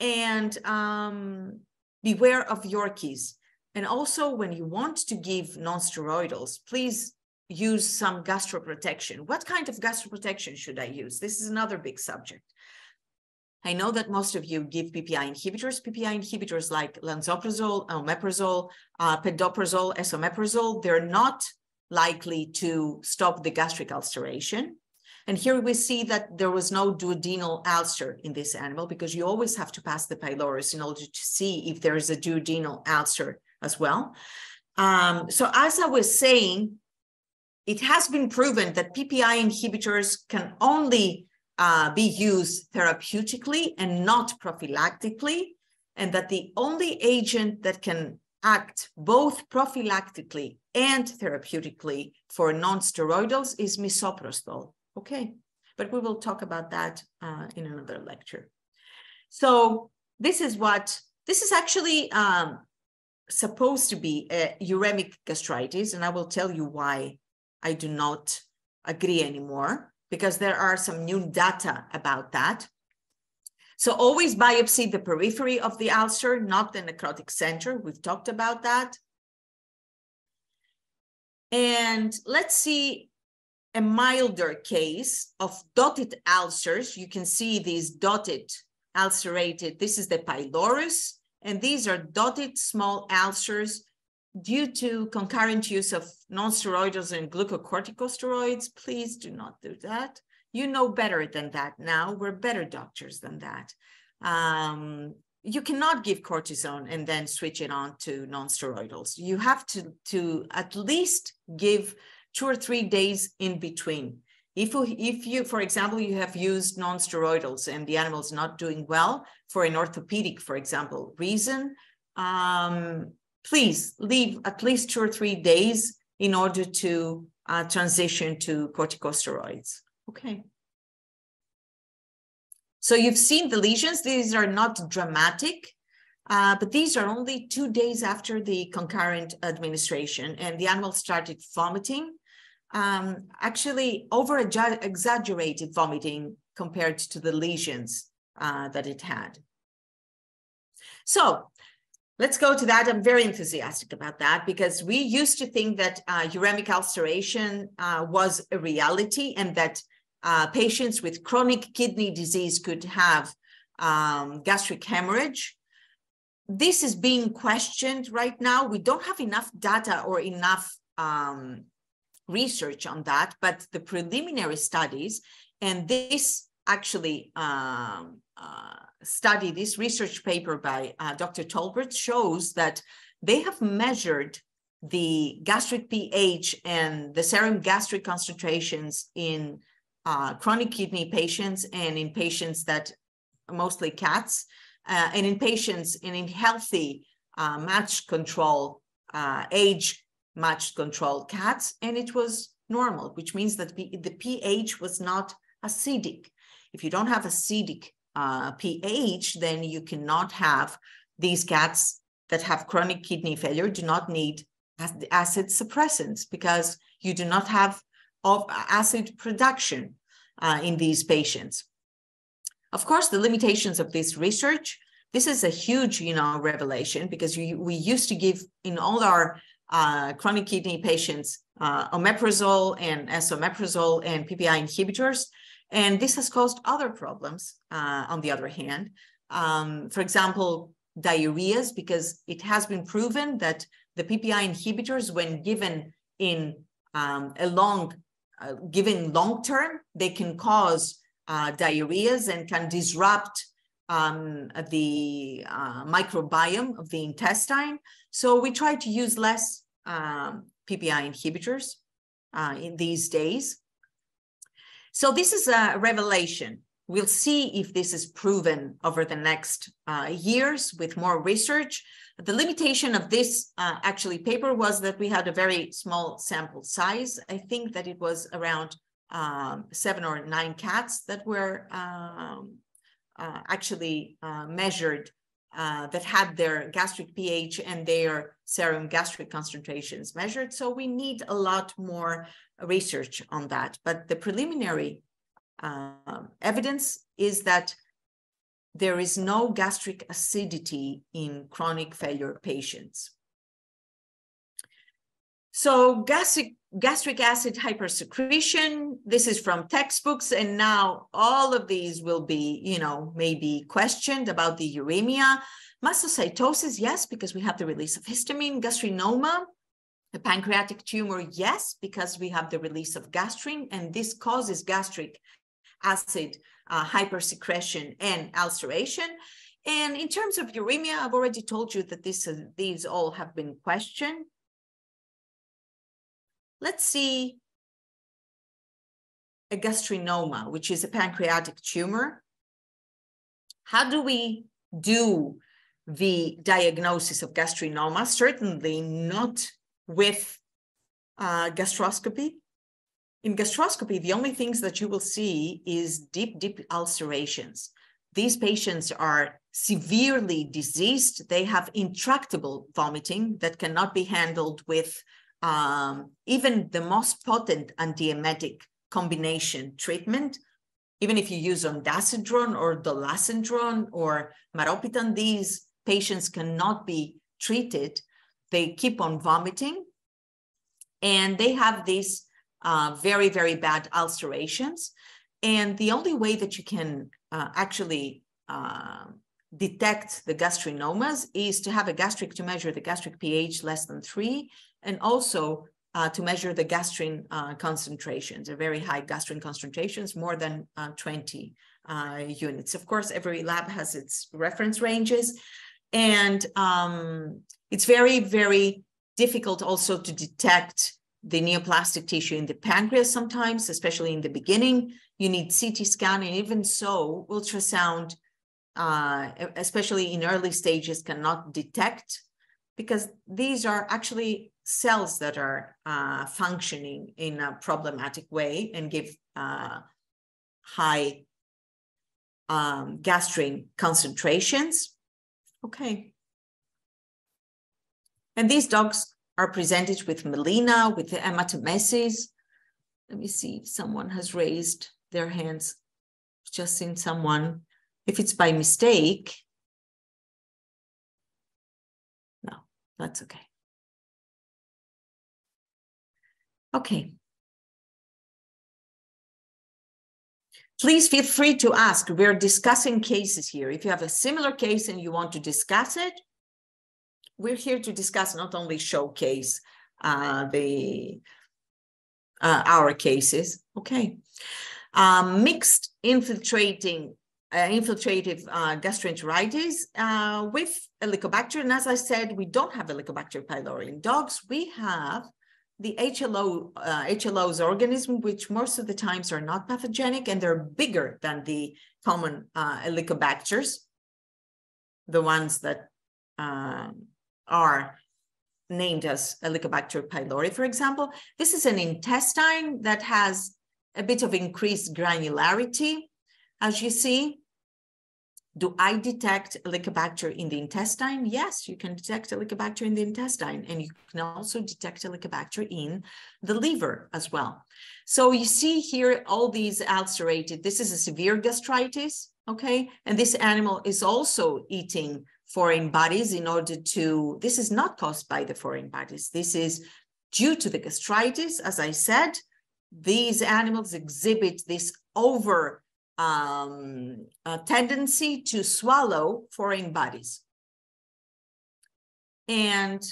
and um, beware of Yorkies. And also, when you want to give non-steroidals, please use some gastroprotection. What kind of gastroprotection should I use? This is another big subject. I know that most of you give PPI inhibitors. PPI inhibitors like lansoprazole, omeprazole, uh, pantoprazole, esomeprazole, they're not likely to stop the gastric ulceration. And here we see that there was no duodenal ulcer in this animal because you always have to pass the pylorus in order to see if there is a duodenal ulcer as well. Um, so as I was saying, it has been proven that PPI inhibitors can only uh, be used therapeutically and not prophylactically, and that the only agent that can act both prophylactically and therapeutically for non-steroidals is misoprostol. Okay, but we will talk about that uh, in another lecture. So this is what, this is actually um, supposed to be a uremic gastritis, and I will tell you why I do not agree anymore because there are some new data about that. So always biopsy the periphery of the ulcer, not the necrotic center. We've talked about that. And let's see a milder case of dotted ulcers. You can see these dotted ulcerated. This is the pylorus, and these are dotted small ulcers due to concurrent use of nonsteroidals and glucocorticosteroids, please do not do that. You know better than that now. We're better doctors than that. Um, you cannot give cortisone and then switch it on to nonsteroidals. You have to, to at least give two or three days in between. If, if you, for example, you have used nonsteroidals and the animal's not doing well for an orthopedic, for example, reason, um, please leave at least two or three days in order to uh, transition to corticosteroids. Okay. So you've seen the lesions. These are not dramatic. Uh, but these are only two days after the concurrent administration, and the animal started vomiting, um, actually over exaggerated vomiting compared to the lesions uh, that it had. So let's go to that. I'm very enthusiastic about that because we used to think that uh, uremic ulceration uh, was a reality and that uh, patients with chronic kidney disease could have um, gastric hemorrhage this is being questioned right now. We don't have enough data or enough um, research on that, but the preliminary studies and this actually um, uh, study, this research paper by uh, Dr. Tolbert shows that they have measured the gastric pH and the serum gastric concentrations in uh, chronic kidney patients and in patients that mostly cats uh, and in patients and in healthy uh, matched control, uh, age matched control cats, and it was normal, which means that the pH was not acidic. If you don't have acidic uh, pH, then you cannot have these cats that have chronic kidney failure do not need acid suppressants because you do not have of acid production uh, in these patients. Of course, the limitations of this research, this is a huge, you know, revelation because we, we used to give in all our uh, chronic kidney patients uh, omeprazole and esomeprazole and PPI inhibitors. And this has caused other problems, uh, on the other hand. Um, for example, diarrheas, because it has been proven that the PPI inhibitors, when given in um, a long, uh, given long term, they can cause uh, diarrheas and can disrupt um, the uh, microbiome of the intestine. So we try to use less um, PPI inhibitors uh, in these days. So this is a revelation. We'll see if this is proven over the next uh, years with more research. The limitation of this uh, actually paper was that we had a very small sample size. I think that it was around um, seven or nine cats that were um, uh, actually uh, measured uh, that had their gastric pH and their serum gastric concentrations measured. So we need a lot more research on that. But the preliminary uh, evidence is that there is no gastric acidity in chronic failure patients. So gastric gastric acid hypersecretion this is from textbooks and now all of these will be you know maybe questioned about the uremia mastocytosis yes because we have the release of histamine gastrinoma the pancreatic tumor yes because we have the release of gastrin and this causes gastric acid uh, hypersecretion and ulceration and in terms of uremia i've already told you that this, uh, these all have been questioned Let's see a gastrinoma, which is a pancreatic tumor. How do we do the diagnosis of gastrinoma? Certainly not with uh, gastroscopy. In gastroscopy, the only things that you will see is deep, deep ulcerations. These patients are severely diseased. They have intractable vomiting that cannot be handled with um, even the most potent antiemetic combination treatment, even if you use ondansetron or dolasetron or maropitant, these patients cannot be treated. They keep on vomiting and they have these uh, very, very bad ulcerations. And the only way that you can uh, actually uh, detect the gastrinomas is to have a gastric to measure the gastric pH less than three and also uh, to measure the gastrin uh, concentrations, a very high gastrin concentrations, more than uh, 20 uh, units. Of course, every lab has its reference ranges, and um, it's very, very difficult also to detect the neoplastic tissue in the pancreas sometimes, especially in the beginning. You need CT scan, and even so, ultrasound, uh, especially in early stages, cannot detect because these are actually cells that are uh, functioning in a problematic way and give uh, high um, gastrin concentrations. Okay, And these dogs are presented with melena, with the hematemesis. Let me see if someone has raised their hands. Just seen someone. If it's by mistake, no, that's okay. Okay. Please feel free to ask. We're discussing cases here. If you have a similar case and you want to discuss it, we're here to discuss, not only showcase uh, the uh, our cases. Okay. Um, mixed infiltrating uh, infiltrative uh, gastroenteritis uh, with Helicobacter. And as I said, we don't have Helicobacter pylori in dogs. We have the HLO, uh, HLO's organism, which most of the times are not pathogenic and they're bigger than the common uh, Helicobacters, the ones that uh, are named as Helicobacter pylori, for example. This is an intestine that has a bit of increased granularity, as you see. Do I detect Helicobacter in the intestine? Yes, you can detect Helicobacter in the intestine, and you can also detect Helicobacter in the liver as well. So you see here all these ulcerated, this is a severe gastritis, okay? And this animal is also eating foreign bodies in order to, this is not caused by the foreign bodies. This is due to the gastritis, as I said, these animals exhibit this over um, tendency to swallow foreign bodies. And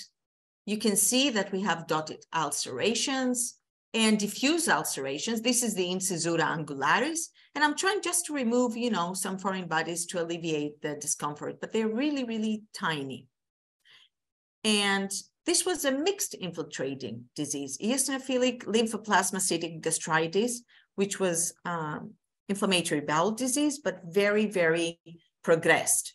you can see that we have dotted ulcerations and diffuse ulcerations. This is the incisura angularis. And I'm trying just to remove, you know, some foreign bodies to alleviate the discomfort, but they're really, really tiny. And this was a mixed infiltrating disease, eosinophilic lymphoplasmacytic gastritis, which was um, inflammatory bowel disease, but very, very progressed.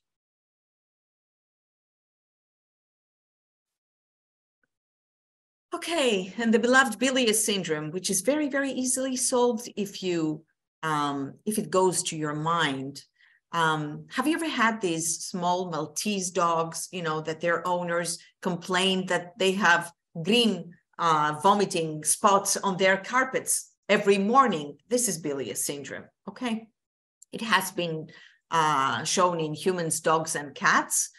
Okay, and the beloved bilious syndrome, which is very, very easily solved if you um, if it goes to your mind. Um, have you ever had these small Maltese dogs, you know, that their owners complain that they have green uh, vomiting spots on their carpets every morning? This is bilious syndrome. Okay. It has been uh, shown in humans, dogs, and cats.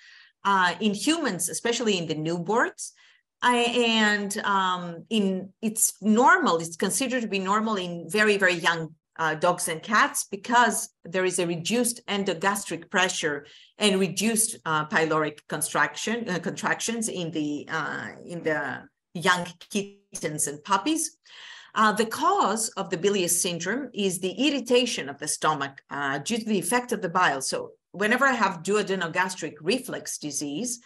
Uh, in humans, especially in the newborns, I, and um, in it's normal. It's considered to be normal in very very young uh, dogs and cats because there is a reduced endogastric pressure and reduced uh, pyloric contraction uh, contractions in the uh, in the young kittens and puppies. Uh, the cause of the bilious syndrome is the irritation of the stomach uh, due to the effect of the bile. So whenever I have duodenogastric reflux disease,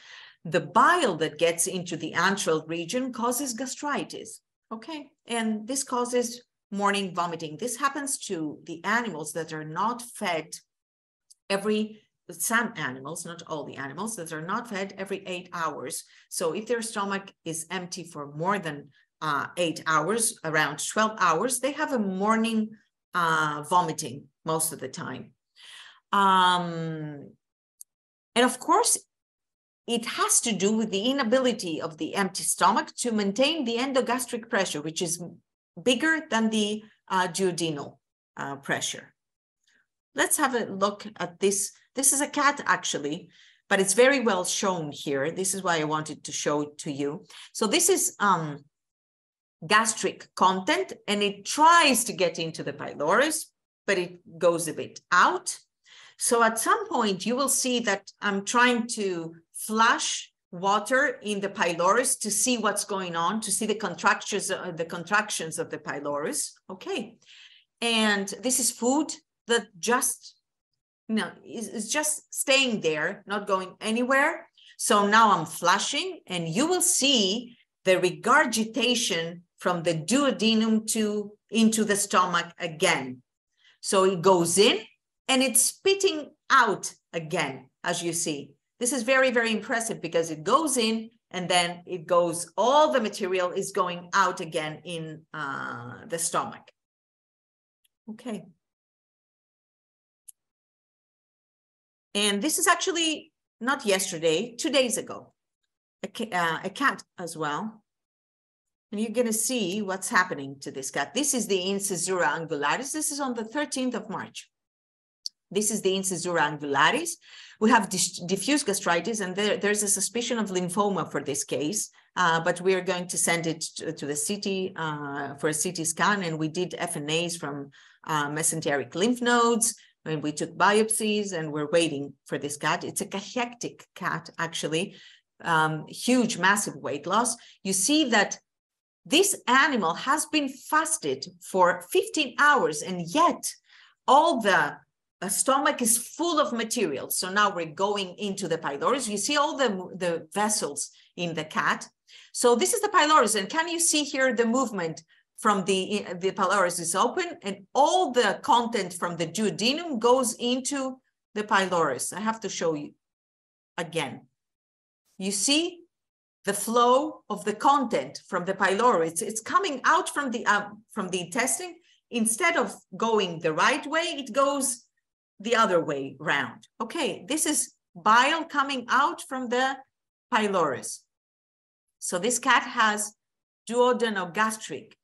the bile that gets into the antral region causes gastritis. Okay, and this causes morning vomiting. This happens to the animals that are not fed every some animals, not all the animals, that are not fed every eight hours. So if their stomach is empty for more than uh, eight hours, around 12 hours, they have a morning uh, vomiting most of the time. Um, and of course, it has to do with the inability of the empty stomach to maintain the endogastric pressure, which is bigger than the uh, duodenal uh, pressure. Let's have a look at this. This is a cat, actually, but it's very well shown here. This is why I wanted to show it to you. So this is um, gastric content and it tries to get into the pylorus, but it goes a bit out. So at some point you will see that I'm trying to flush water in the pylorus to see what's going on, to see the contractions, uh, the contractions of the pylorus. Okay. And this is food that just, you know, is, is just staying there, not going anywhere. So now I'm flushing and you will see the regurgitation from the duodenum to into the stomach again. So it goes in and it's spitting out again, as you see. This is very, very impressive because it goes in and then it goes, all the material is going out again in uh, the stomach. Okay. And this is actually not yesterday, two days ago. a, uh, a cat as well. And you're going to see what's happening to this cat. This is the incisura angularis. This is on the 13th of March. This is the incisura angularis. We have diffuse gastritis, and there, there's a suspicion of lymphoma for this case, uh, but we are going to send it to, to the CT uh, for a CT scan, and we did FNAs from uh, mesenteric lymph nodes, and we took biopsies, and we're waiting for this cat. It's a cachectic cat, actually, um, huge, massive weight loss. You see that this animal has been fasted for 15 hours, and yet all the a stomach is full of material. So now we're going into the pylorus. You see all the, the vessels in the cat. So this is the pylorus. And can you see here the movement from the, the pylorus is open and all the content from the duodenum goes into the pylorus. I have to show you again. You see the flow of the content from the pylorus. It's, it's coming out from the, uh, from the intestine. Instead of going the right way, it goes the other way round. Okay, this is bile coming out from the pylorus. So this cat has duodenogastric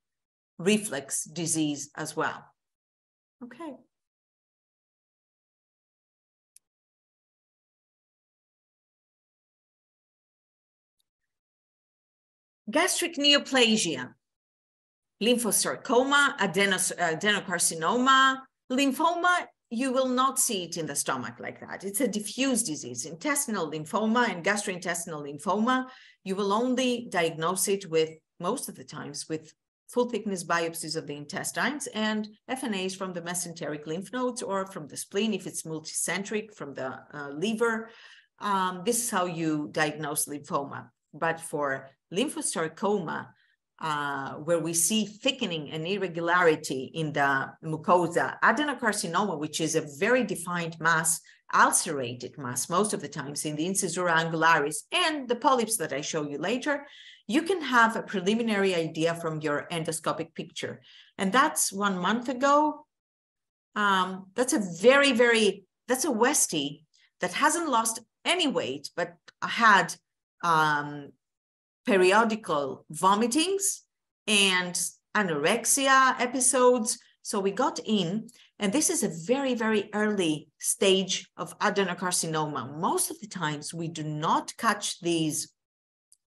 reflux disease as well. Okay. Gastric neoplasia, lymphosarcoma, adenos adenocarcinoma, lymphoma you will not see it in the stomach like that. It's a diffuse disease, intestinal lymphoma and gastrointestinal lymphoma. You will only diagnose it with, most of the times, with full thickness biopsies of the intestines and FNAs from the mesenteric lymph nodes or from the spleen if it's multicentric from the uh, liver. Um, this is how you diagnose lymphoma. But for lymphosarcoma, uh, where we see thickening and irregularity in the mucosa, adenocarcinoma, which is a very defined mass, ulcerated mass most of the times in the incisura angularis and the polyps that I show you later, you can have a preliminary idea from your endoscopic picture. And that's one month ago. Um, that's a very, very, that's a Westie that hasn't lost any weight, but had um, periodical vomitings and anorexia episodes. So we got in, and this is a very, very early stage of adenocarcinoma. Most of the times we do not catch these,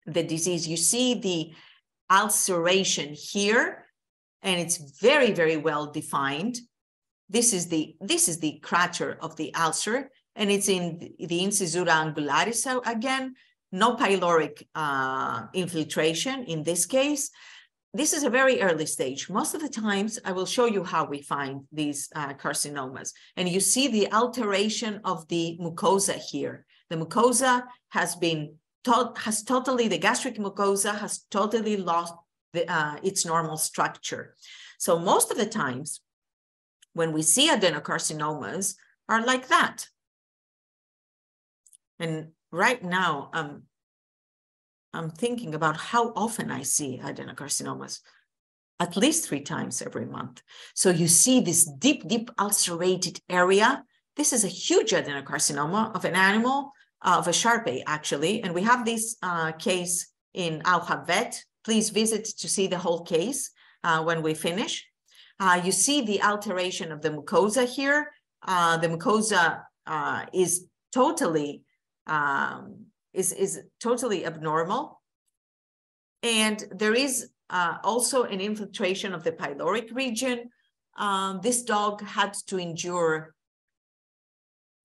the disease. You see the ulceration here, and it's very, very well defined. This is the, this is the crater of the ulcer, and it's in the incisura angularis. Again, no pyloric uh, infiltration in this case. This is a very early stage. Most of the times, I will show you how we find these uh, carcinomas. And you see the alteration of the mucosa here. The mucosa has been, to has totally, the gastric mucosa has totally lost the, uh, its normal structure. So most of the times, when we see adenocarcinomas, are like that. And right now I'm I'm thinking about how often I see adenocarcinomas, at least three times every month. So you see this deep, deep ulcerated area. This is a huge adenocarcinoma of an animal, uh, of a Sharpei actually, and we have this uh, case in Aohua Vet. Please visit to see the whole case uh, when we finish. Uh, you see the alteration of the mucosa here. Uh, the mucosa uh, is totally um, is, is totally abnormal. And there is uh, also an infiltration of the pyloric region. Um, this dog had to endure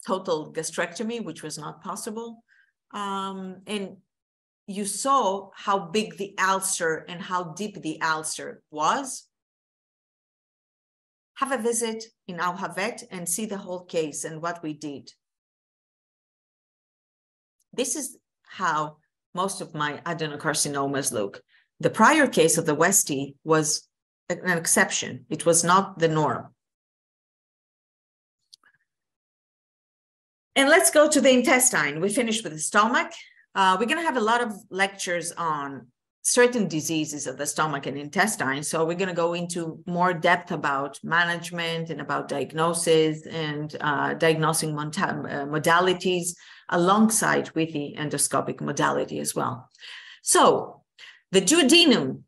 total gastrectomy, which was not possible. Um, and you saw how big the ulcer and how deep the ulcer was. Have a visit in Aohua Vet and see the whole case and what we did. This is how most of my adenocarcinomas look. The prior case of the Westie was an exception. It was not the norm. And let's go to the intestine. We finished with the stomach. Uh, we're going to have a lot of lectures on certain diseases of the stomach and intestine. So we're going to go into more depth about management and about diagnosis and uh, diagnosing uh, modalities alongside with the endoscopic modality as well. So the duodenum,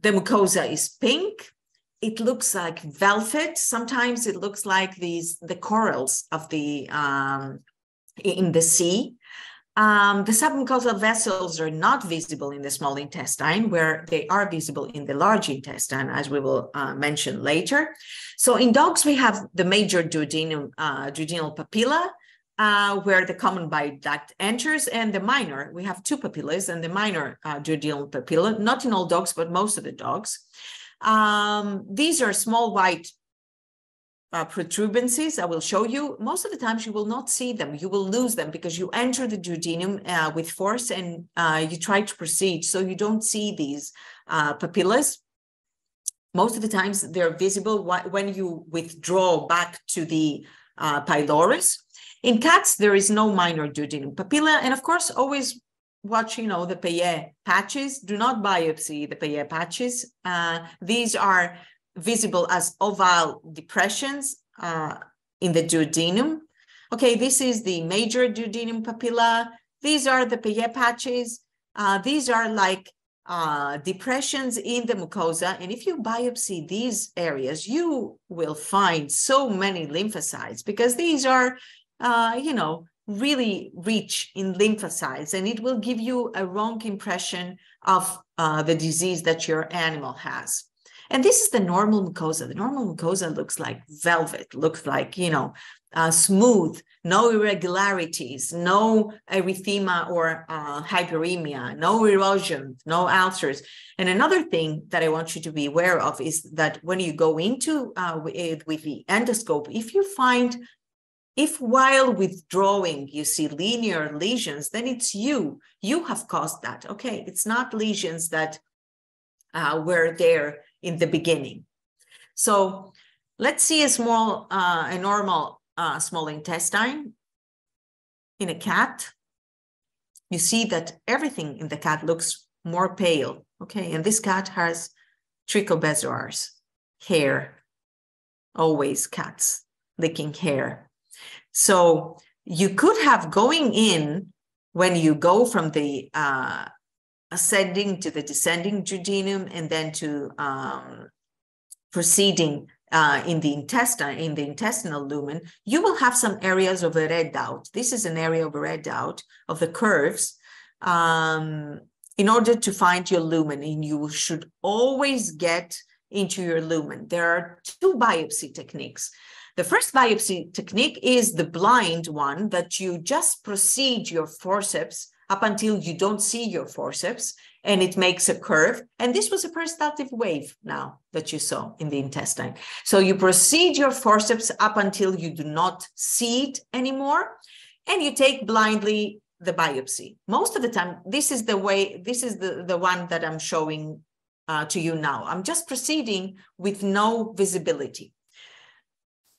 the mucosa is pink. It looks like velvet. Sometimes it looks like these the corals of the um, in the sea. Um, the submucosal vessels are not visible in the small intestine, where they are visible in the large intestine, as we will uh, mention later. So in dogs, we have the major duodenum, uh, duodenal papilla, uh, where the common bile duct enters, and the minor. We have two papillas, and the minor uh, duodenal papilla, not in all dogs, but most of the dogs. Um, these are small white uh, I will show you, most of the times you will not see them. You will lose them because you enter the duodenum uh, with force and uh, you try to proceed. So you don't see these uh, papillas. Most of the times they're visible when you withdraw back to the uh, pylorus. In cats, there is no minor duodenum papilla. And of course, always watch, you know, the Peyer patches. Do not biopsy the Peyer patches. Uh, these are visible as oval depressions uh, in the duodenum. Okay, this is the major duodenum papilla. These are the Peyer patches. Uh, these are like uh, depressions in the mucosa. And if you biopsy these areas, you will find so many lymphocytes because these are, uh, you know, really rich in lymphocytes and it will give you a wrong impression of uh, the disease that your animal has. And this is the normal mucosa. The normal mucosa looks like velvet, looks like, you know, uh, smooth, no irregularities, no erythema or uh, hyperemia, no erosion, no ulcers. And another thing that I want you to be aware of is that when you go into uh, with, with the endoscope, if you find if while withdrawing you see linear lesions, then it's you. You have caused that. Okay, it's not lesions that uh, were there in the beginning. So let's see a small, uh, a normal uh, small intestine in a cat. You see that everything in the cat looks more pale. Okay, and this cat has trichobezoars, hair, always cats licking hair. So you could have going in when you go from the uh, ascending to the descending duodenum and then to um, proceeding uh, in the intestine, in the intestinal lumen, you will have some areas of a red dot. This is an area of a red dot of the curves. Um, in order to find your lumen, and you should always get into your lumen. There are two biopsy techniques. The first biopsy technique is the blind one that you just proceed your forceps up until you don't see your forceps and it makes a curve. And this was a peristaltic wave now that you saw in the intestine. So you proceed your forceps up until you do not see it anymore. And you take blindly the biopsy. Most of the time, this is the way, this is the, the one that I'm showing uh, to you now. I'm just proceeding with no visibility.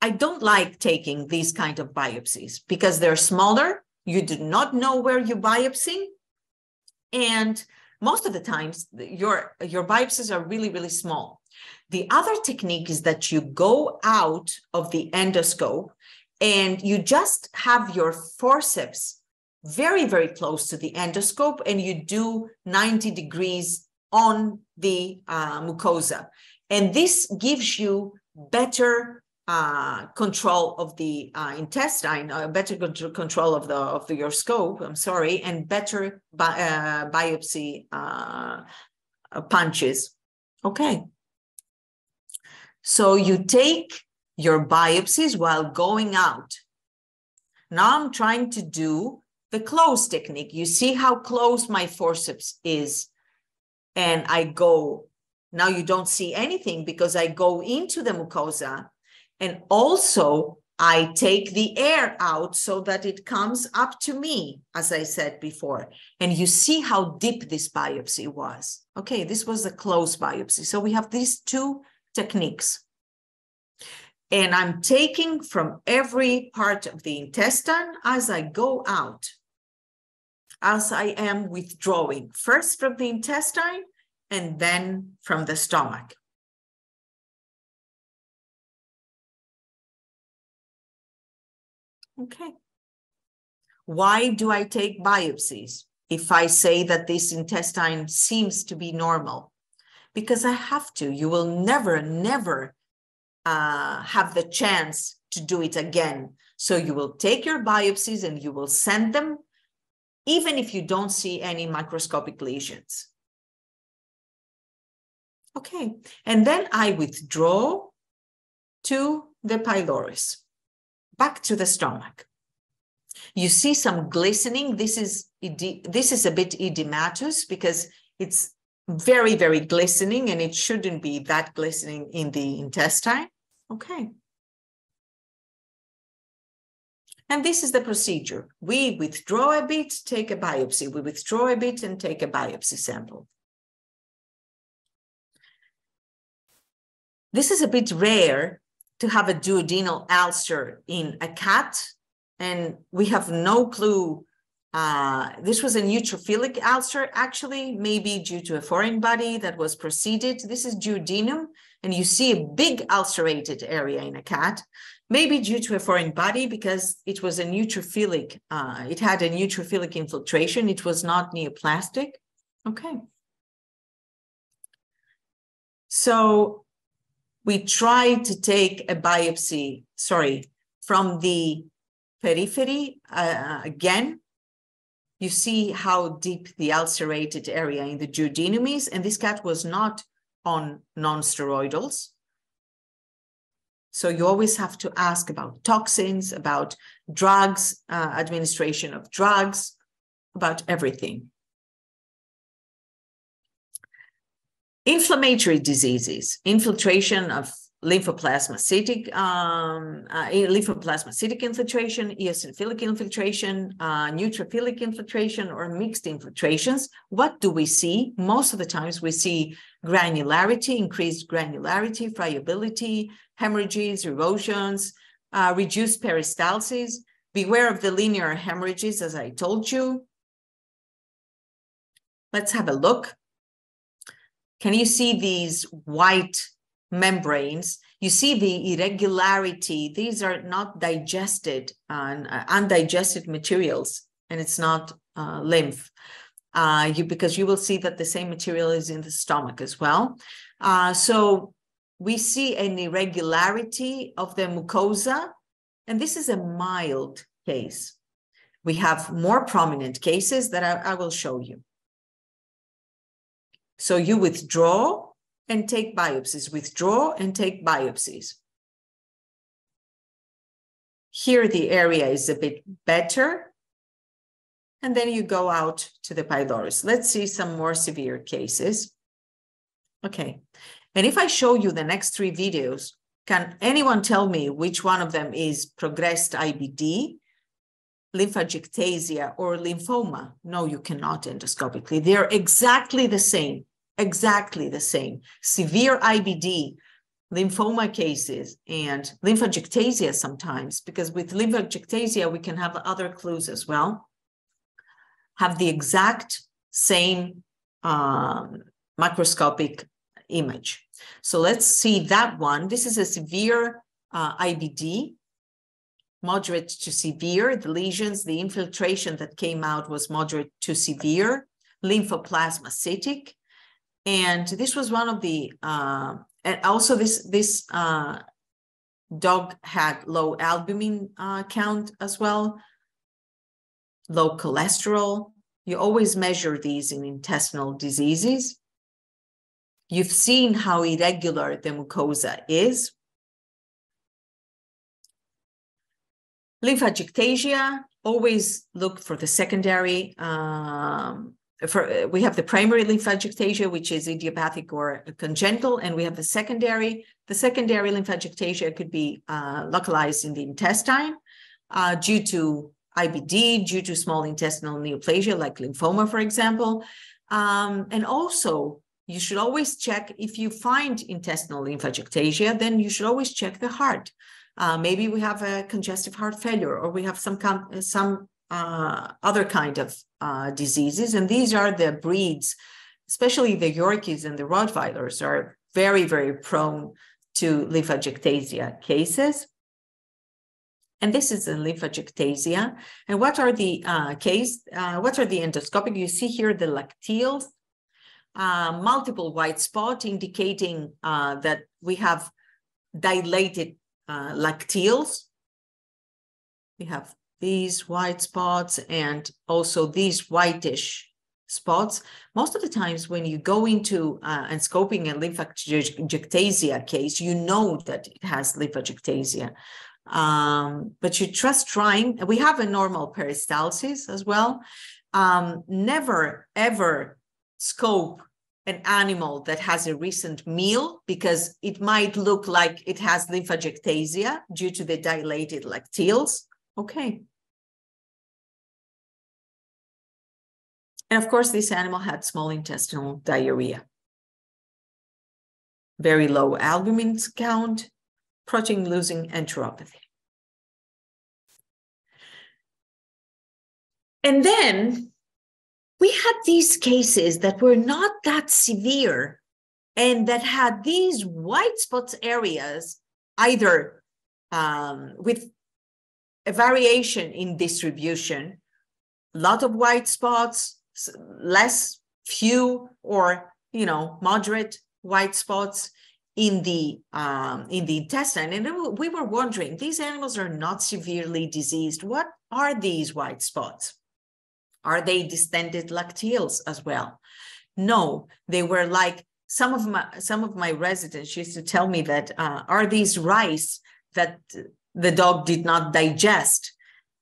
I don't like taking these kind of biopsies because they're smaller you do not know where you're biopsying. And most of the times your your biopsies are really really small. The other technique is that you go out of the endoscope and you just have your forceps very very close to the endoscope and you do 90 degrees on the uh, mucosa. And this gives you better uh, control of the uh, intestine, uh, better control of the of the, your scope. I'm sorry, and better bi uh, biopsy uh, punches. Okay. So you take your biopsies while going out. Now I'm trying to do the close technique. You see how close my forceps is, and I go. Now you don't see anything because I go into the mucosa and also, I take the air out so that it comes up to me, as I said before. And you see how deep this biopsy was. Okay, this was a close biopsy. So we have these two techniques. And I'm taking from every part of the intestine as I go out, as I am withdrawing, first from the intestine and then from the stomach. Okay. Why do I take biopsies if I say that this intestine seems to be normal? Because I have to. You will never, never uh, have the chance to do it again. So you will take your biopsies and you will send them, even if you don't see any microscopic lesions. Okay, and then I withdraw to the pylorus, back to the stomach. You see some glistening. This is this is a bit edematous because it's very, very glistening and it shouldn't be that glistening in the intestine. Okay. And this is the procedure. We withdraw a bit, take a biopsy. We withdraw a bit and take a biopsy sample. This is a bit rare to have a duodenal ulcer in a cat, and we have no clue. Uh, this was a neutrophilic ulcer, actually, maybe due to a foreign body that was preceded. This is duodenum, and you see a big ulcerated area in a cat, maybe due to a foreign body because it was a neutrophilic, uh, it had a neutrophilic infiltration. It was not neoplastic. Okay. So we tried to take a biopsy, sorry, from the periphery uh, again. You see how deep the ulcerated area in the duodenum is, and this cat was not on non-steroidals. So you always have to ask about toxins, about drugs, uh, administration of drugs, about everything. Inflammatory diseases, infiltration of lymphoplasmacytic, um, uh, lymphoplasmacytic infiltration, eosinophilic infiltration, uh, neutrophilic infiltration, or mixed infiltrations. What do we see? Most of the times we see granularity, increased granularity, friability, hemorrhages, erosions, uh, reduced peristalsis. Beware of the linear hemorrhages, as I told you. Let's have a look. Can you see these white membranes? You see the irregularity. These are not digested, uh, undigested materials, and it's not uh, lymph. Uh, you, because you will see that the same material is in the stomach as well. Uh, so we see an irregularity of the mucosa, and this is a mild case. We have more prominent cases that I, I will show you. So you withdraw and take biopsies, withdraw and take biopsies. Here the area is a bit better. And then you go out to the pylorus. Let's see some more severe cases. Okay. And if I show you the next three videos, can anyone tell me which one of them is progressed IBD, lymphangiectasia, or lymphoma? No, you cannot endoscopically. They're exactly the same, exactly the same. Severe IBD, lymphoma cases, and lymphangiectasia sometimes, because with lymphangiectasia, we can have other clues as well, have the exact same um, microscopic image. So let's see that one. This is a severe uh, IBD moderate to severe. The lesions, the infiltration that came out was moderate to severe, lymphoplasmacytic. And this was one of the, uh, and also this, this uh, dog had low albumin uh, count as well, low cholesterol. You always measure these in intestinal diseases. You've seen how irregular the mucosa is Lymphangiectasia, always look for the secondary. Um, for we have the primary lymphangiectasia, which is idiopathic or congenital, and we have the secondary. The secondary lymphangiectasia could be uh, localized in the intestine uh, due to IBD, due to small intestinal neoplasia, like lymphoma, for example. Um, and also, you should always check if you find intestinal lymphangiectasia, then you should always check the heart. Uh, maybe we have a congestive heart failure, or we have some some uh, other kind of uh, diseases, and these are the breeds, especially the Yorkies and the Rottweilers, are very very prone to lymphangiectasia cases. And this is the lymphangiectasia. And what are the uh, case? Uh, what are the endoscopic? You see here the lacteals, uh, multiple white spot indicating uh, that we have dilated uh, lacteals. We have these white spots and also these whitish spots. Most of the times when you go into uh, and scoping a lymphangiectasia case, you know that it has lymphangiectasia. Um, but you trust trying. We have a normal peristalsis as well. Um, never, ever scope an animal that has a recent meal because it might look like it has lymphangiectasia due to the dilated lacteals. Okay. And of course, this animal had small intestinal diarrhea. Very low albumin count, protein losing enteropathy. And then we had these cases that were not that severe and that had these white spots areas either um, with a variation in distribution, a lot of white spots, less few or you know moderate white spots in the um, in the intestine. And we were wondering these animals are not severely diseased. What are these white spots are they distended lacteals as well no they were like some of my some of my residents used to tell me that uh, are these rice that the dog did not digest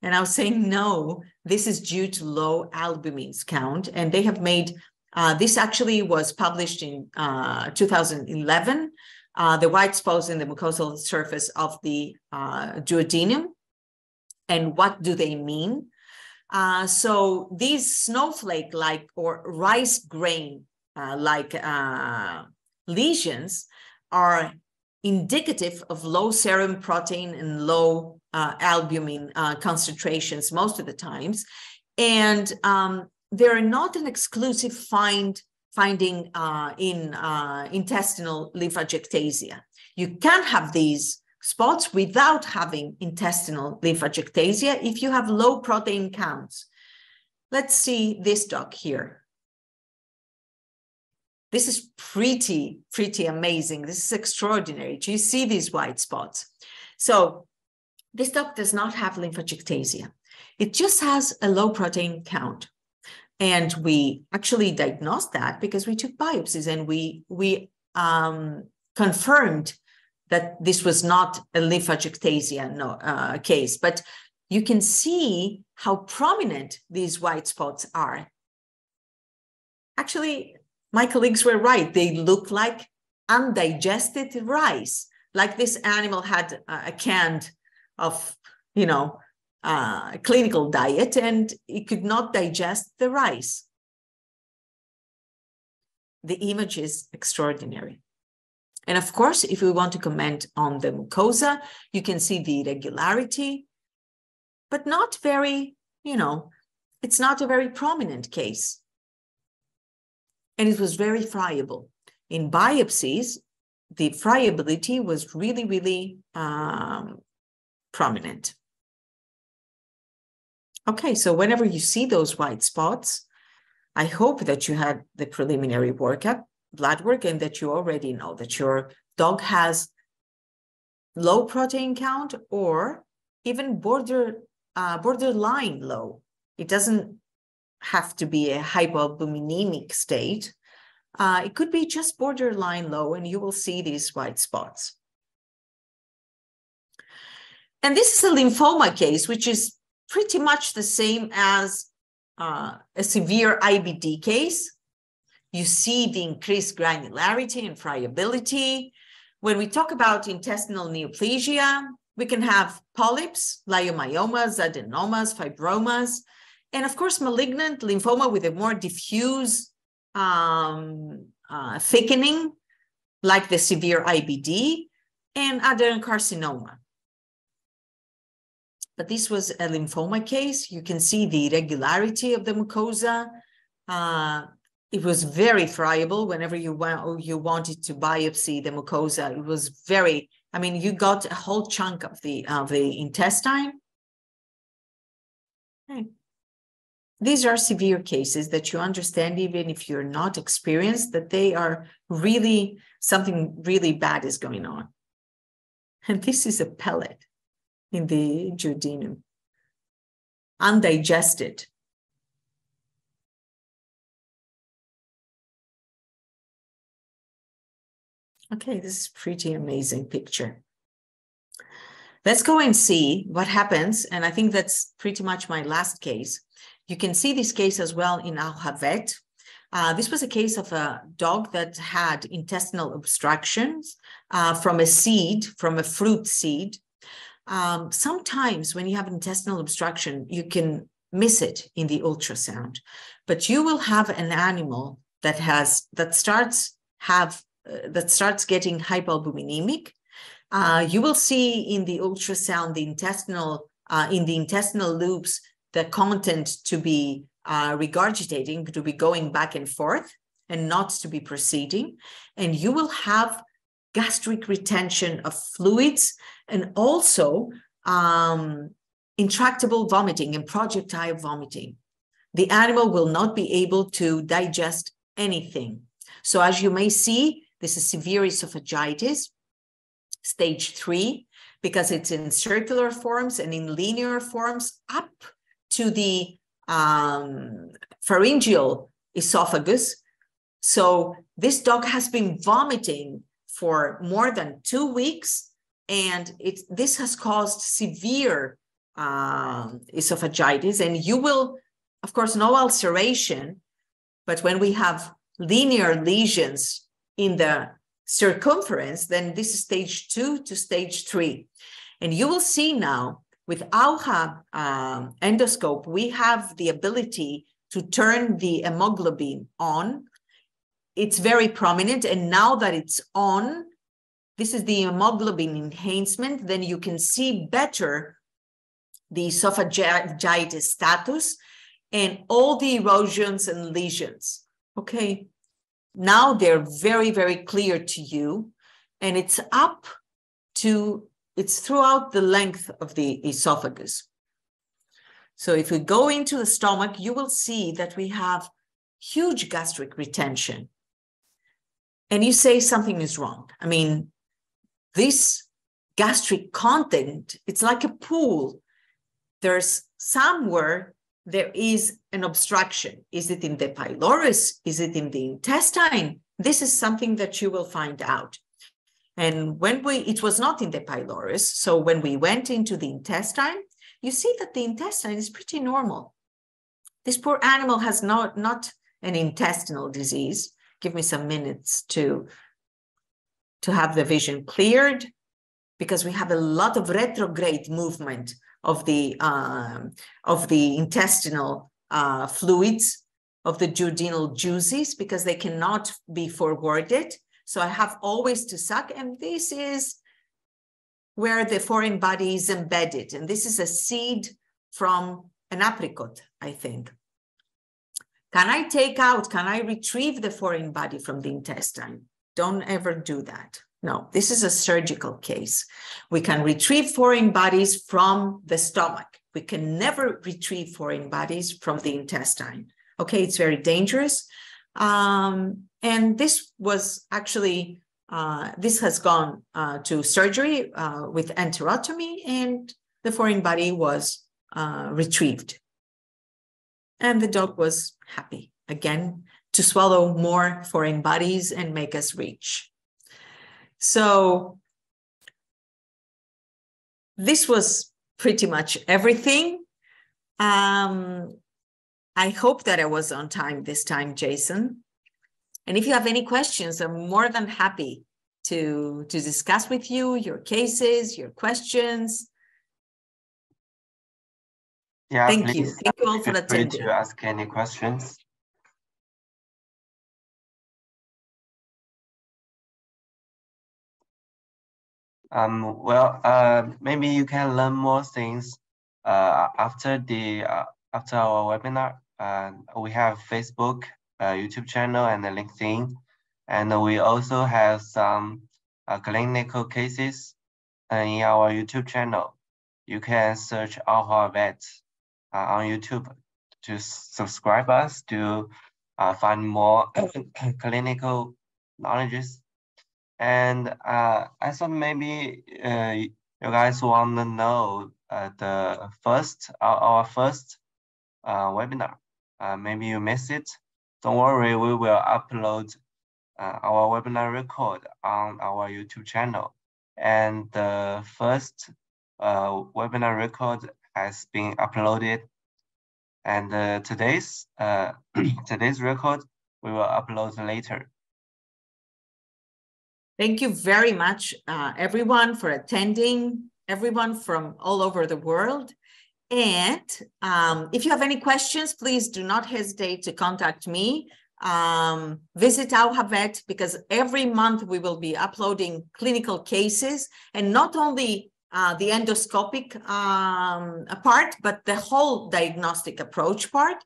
and I was saying, no, this is due to low albumin count. And they have made uh, this actually was published in uh, 2011. Uh, the white spots in the mucosal surface of the uh, duodenum. And what do they mean? Uh, so these snowflake like or rice grain uh, like lesions are indicative of low serum protein and low uh, albumin uh, concentrations most of the times. And um, they're not an exclusive find finding uh, in uh, intestinal lymphangiectasia. You can have these spots without having intestinal lymphangiectasia if you have low protein counts. Let's see this dog here. This is pretty, pretty amazing. This is extraordinary. Do you see these white spots? So this dog does not have lymphangiectasia. It just has a low protein count. And we actually diagnosed that because we took biopsies and we, we um, confirmed that this was not a lymphangiectasia no, uh, case. But you can see how prominent these white spots are. Actually, my colleagues were right. They look like undigested rice, like this animal had a canned of, you know, uh, clinical diet and it could not digest the rice. The image is extraordinary. And of course, if we want to comment on the mucosa, you can see the irregularity, but not very, you know, it's not a very prominent case. And it was very friable. In biopsies, the friability was really, really um, prominent. Okay, so whenever you see those white spots, I hope that you had the preliminary workup, blood work, and that you already know that your dog has low protein count or even border uh, borderline low. It doesn't have to be a hypoalbuminemic state. Uh, it could be just borderline low, and you will see these white spots. And this is a lymphoma case, which is pretty much the same as uh, a severe IBD case. You see the increased granularity and friability. When we talk about intestinal neoplasia, we can have polyps, leiomyomas, adenomas, fibromas, and of course, malignant lymphoma with a more diffuse um, uh, thickening, like the severe IBD, and adenocarcinoma but this was a lymphoma case. You can see the irregularity of the mucosa. Uh, it was very friable whenever you, want, you wanted to biopsy the mucosa. It was very I mean, you got a whole chunk of the of the intestine. Okay. These are severe cases that you understand, even if you're not experienced, that they are really something really bad is going on. And this is a pellet in the duodenum, undigested. Okay, this is pretty amazing picture. Let's go and see what happens. And I think that's pretty much my last case. You can see this case as well in Aohua Vet. Uh, this was a case of a dog that had intestinal obstructions uh, from a seed, from a fruit seed. Um, sometimes when you have intestinal obstruction, you can miss it in the ultrasound, but you will have an animal that has that starts have uh, that starts getting hypoalbuminemic. Uh, you will see in the ultrasound the intestinal uh, in the intestinal loops the content to be uh, regurgitating, to be going back and forth, and not to be proceeding. And you will have gastric retention of fluids and also um, intractable vomiting and projectile vomiting. The animal will not be able to digest anything. So, as you may see, this is severe esophagitis, stage three, because it's in circular forms and in linear forms up to the um, pharyngeal esophagus. So this dog has been vomiting for more than two weeks, and it, this has caused severe um, esophagitis. And you will, of course, no ulceration, but when we have linear lesions in the circumference, then this is stage two to stage three. And you will see now with Aohua um, endoscope, we have the ability to turn the hemoglobin on. It's very prominent. And now that it's on, this is the hemoglobin enhancement, then you can see better the esophagitis status and all the erosions and lesions. Okay, now they're very, very clear to you. And it's up to, it's throughout the length of the esophagus. So if we go into the stomach, you will see that we have huge gastric retention. And you say something is wrong. I mean, this gastric content, it's like a pool. There's somewhere there is an obstruction. Is it in the pylorus? Is it in the intestine? This is something that you will find out. And when we, it was not in the pylorus. So when we went into the intestine, you see that the intestine is pretty normal. This poor animal has not, not an intestinal disease. Give me some minutes to, to have the vision cleared because we have a lot of retrograde movement of the um, of the intestinal uh, fluids of the duodenal juices because they cannot be forwarded. So I have always to suck, and this is where the foreign body is embedded. And this is a seed from an apricot, I think. Can I take out, can I retrieve the foreign body from the intestine? Don't ever do that. No, this is a surgical case. We can retrieve foreign bodies from the stomach. We can never retrieve foreign bodies from the intestine. Okay, it's very dangerous. Um, and this was actually, uh, this has gone uh, to surgery uh, with enterotomy, and the foreign body was uh, retrieved. And the dog was happy again to swallow more foreign bodies and make us reach. So this was pretty much everything. Um, I hope that I was on time this time, Jason. And if you have any questions, I'm more than happy to, to discuss with you your cases, your questions. Yeah, Thank please, you. Thank you all for feel free attending. to ask any questions. Um, well, uh, maybe you can learn more things uh, after the uh, after our webinar. Uh, we have Facebook, uh, YouTube channel, and LinkedIn, and we also have some uh, clinical cases in our YouTube channel. You can search Aohua Vet uh, on YouTube to subscribe us to uh, find more clinical knowledges. And uh, I thought maybe uh, you guys want to know uh, the first, our, first uh, webinar. Uh, maybe you missed it. Don't worry, we will upload uh, our webinar record on our YouTube channel. And the first webinar record has been uploaded. And today's today's record we will upload later. Thank you very much, uh, everyone, for attending, everyone from all over the world. And um, if you have any questions, please do not hesitate to contact me. Um, visit Aohua Vet because every month we will be uploading clinical cases and not only uh, the endoscopic um, part, but the whole diagnostic approach part.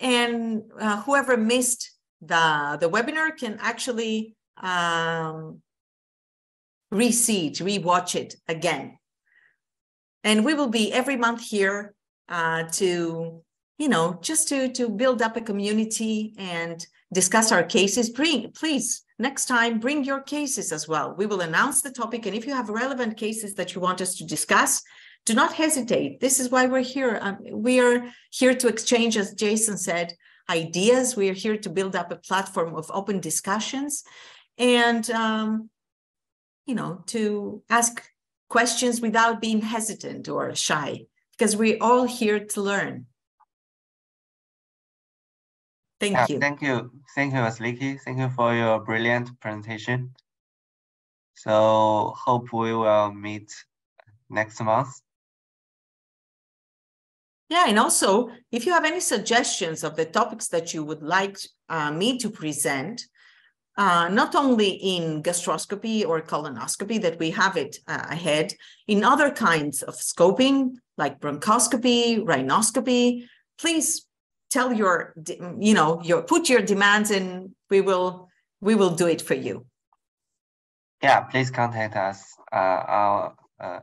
And uh, whoever missed the, the webinar can actually um, re-see it, re-watch it again. And we will be every month here uh, to, you know, just to, to build up a community and discuss our cases. Bring, please, next time, bring your cases as well. We will announce the topic. And if you have relevant cases that you want us to discuss, do not hesitate. This is why we're here. Um, we are here to exchange, as Jason said, ideas. We are here to build up a platform of open discussions and, um, you know, to ask questions without being hesitant or shy, because we're all here to learn. Thank yeah, you. Thank you. Thank you, Vasiliki. Thank you for your brilliant presentation. So hope we will meet next month. Yeah, and also if you have any suggestions of the topics that you would like uh, me to present, uh, not only in gastroscopy or colonoscopy that we have it uh, ahead, in other kinds of scoping like bronchoscopy, rhinoscopy, please tell your, you know, your put your demands and we will we will do it for you. Yeah, please contact us. Uh, our uh,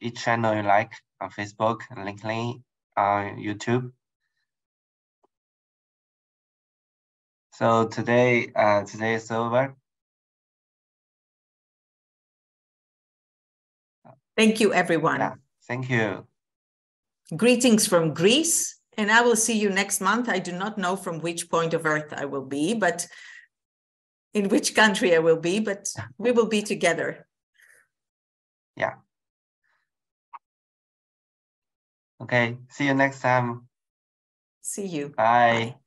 each channel you like on Facebook, LinkedIn, on YouTube. So today, uh, today is over. Thank you, everyone. Yeah, thank you. Greetings from Greece, and I will see you next month. I do not know from which point of Earth I will be, but in which country I will be, but we will be together. Yeah. Okay, see you next time. See you. Bye. Bye.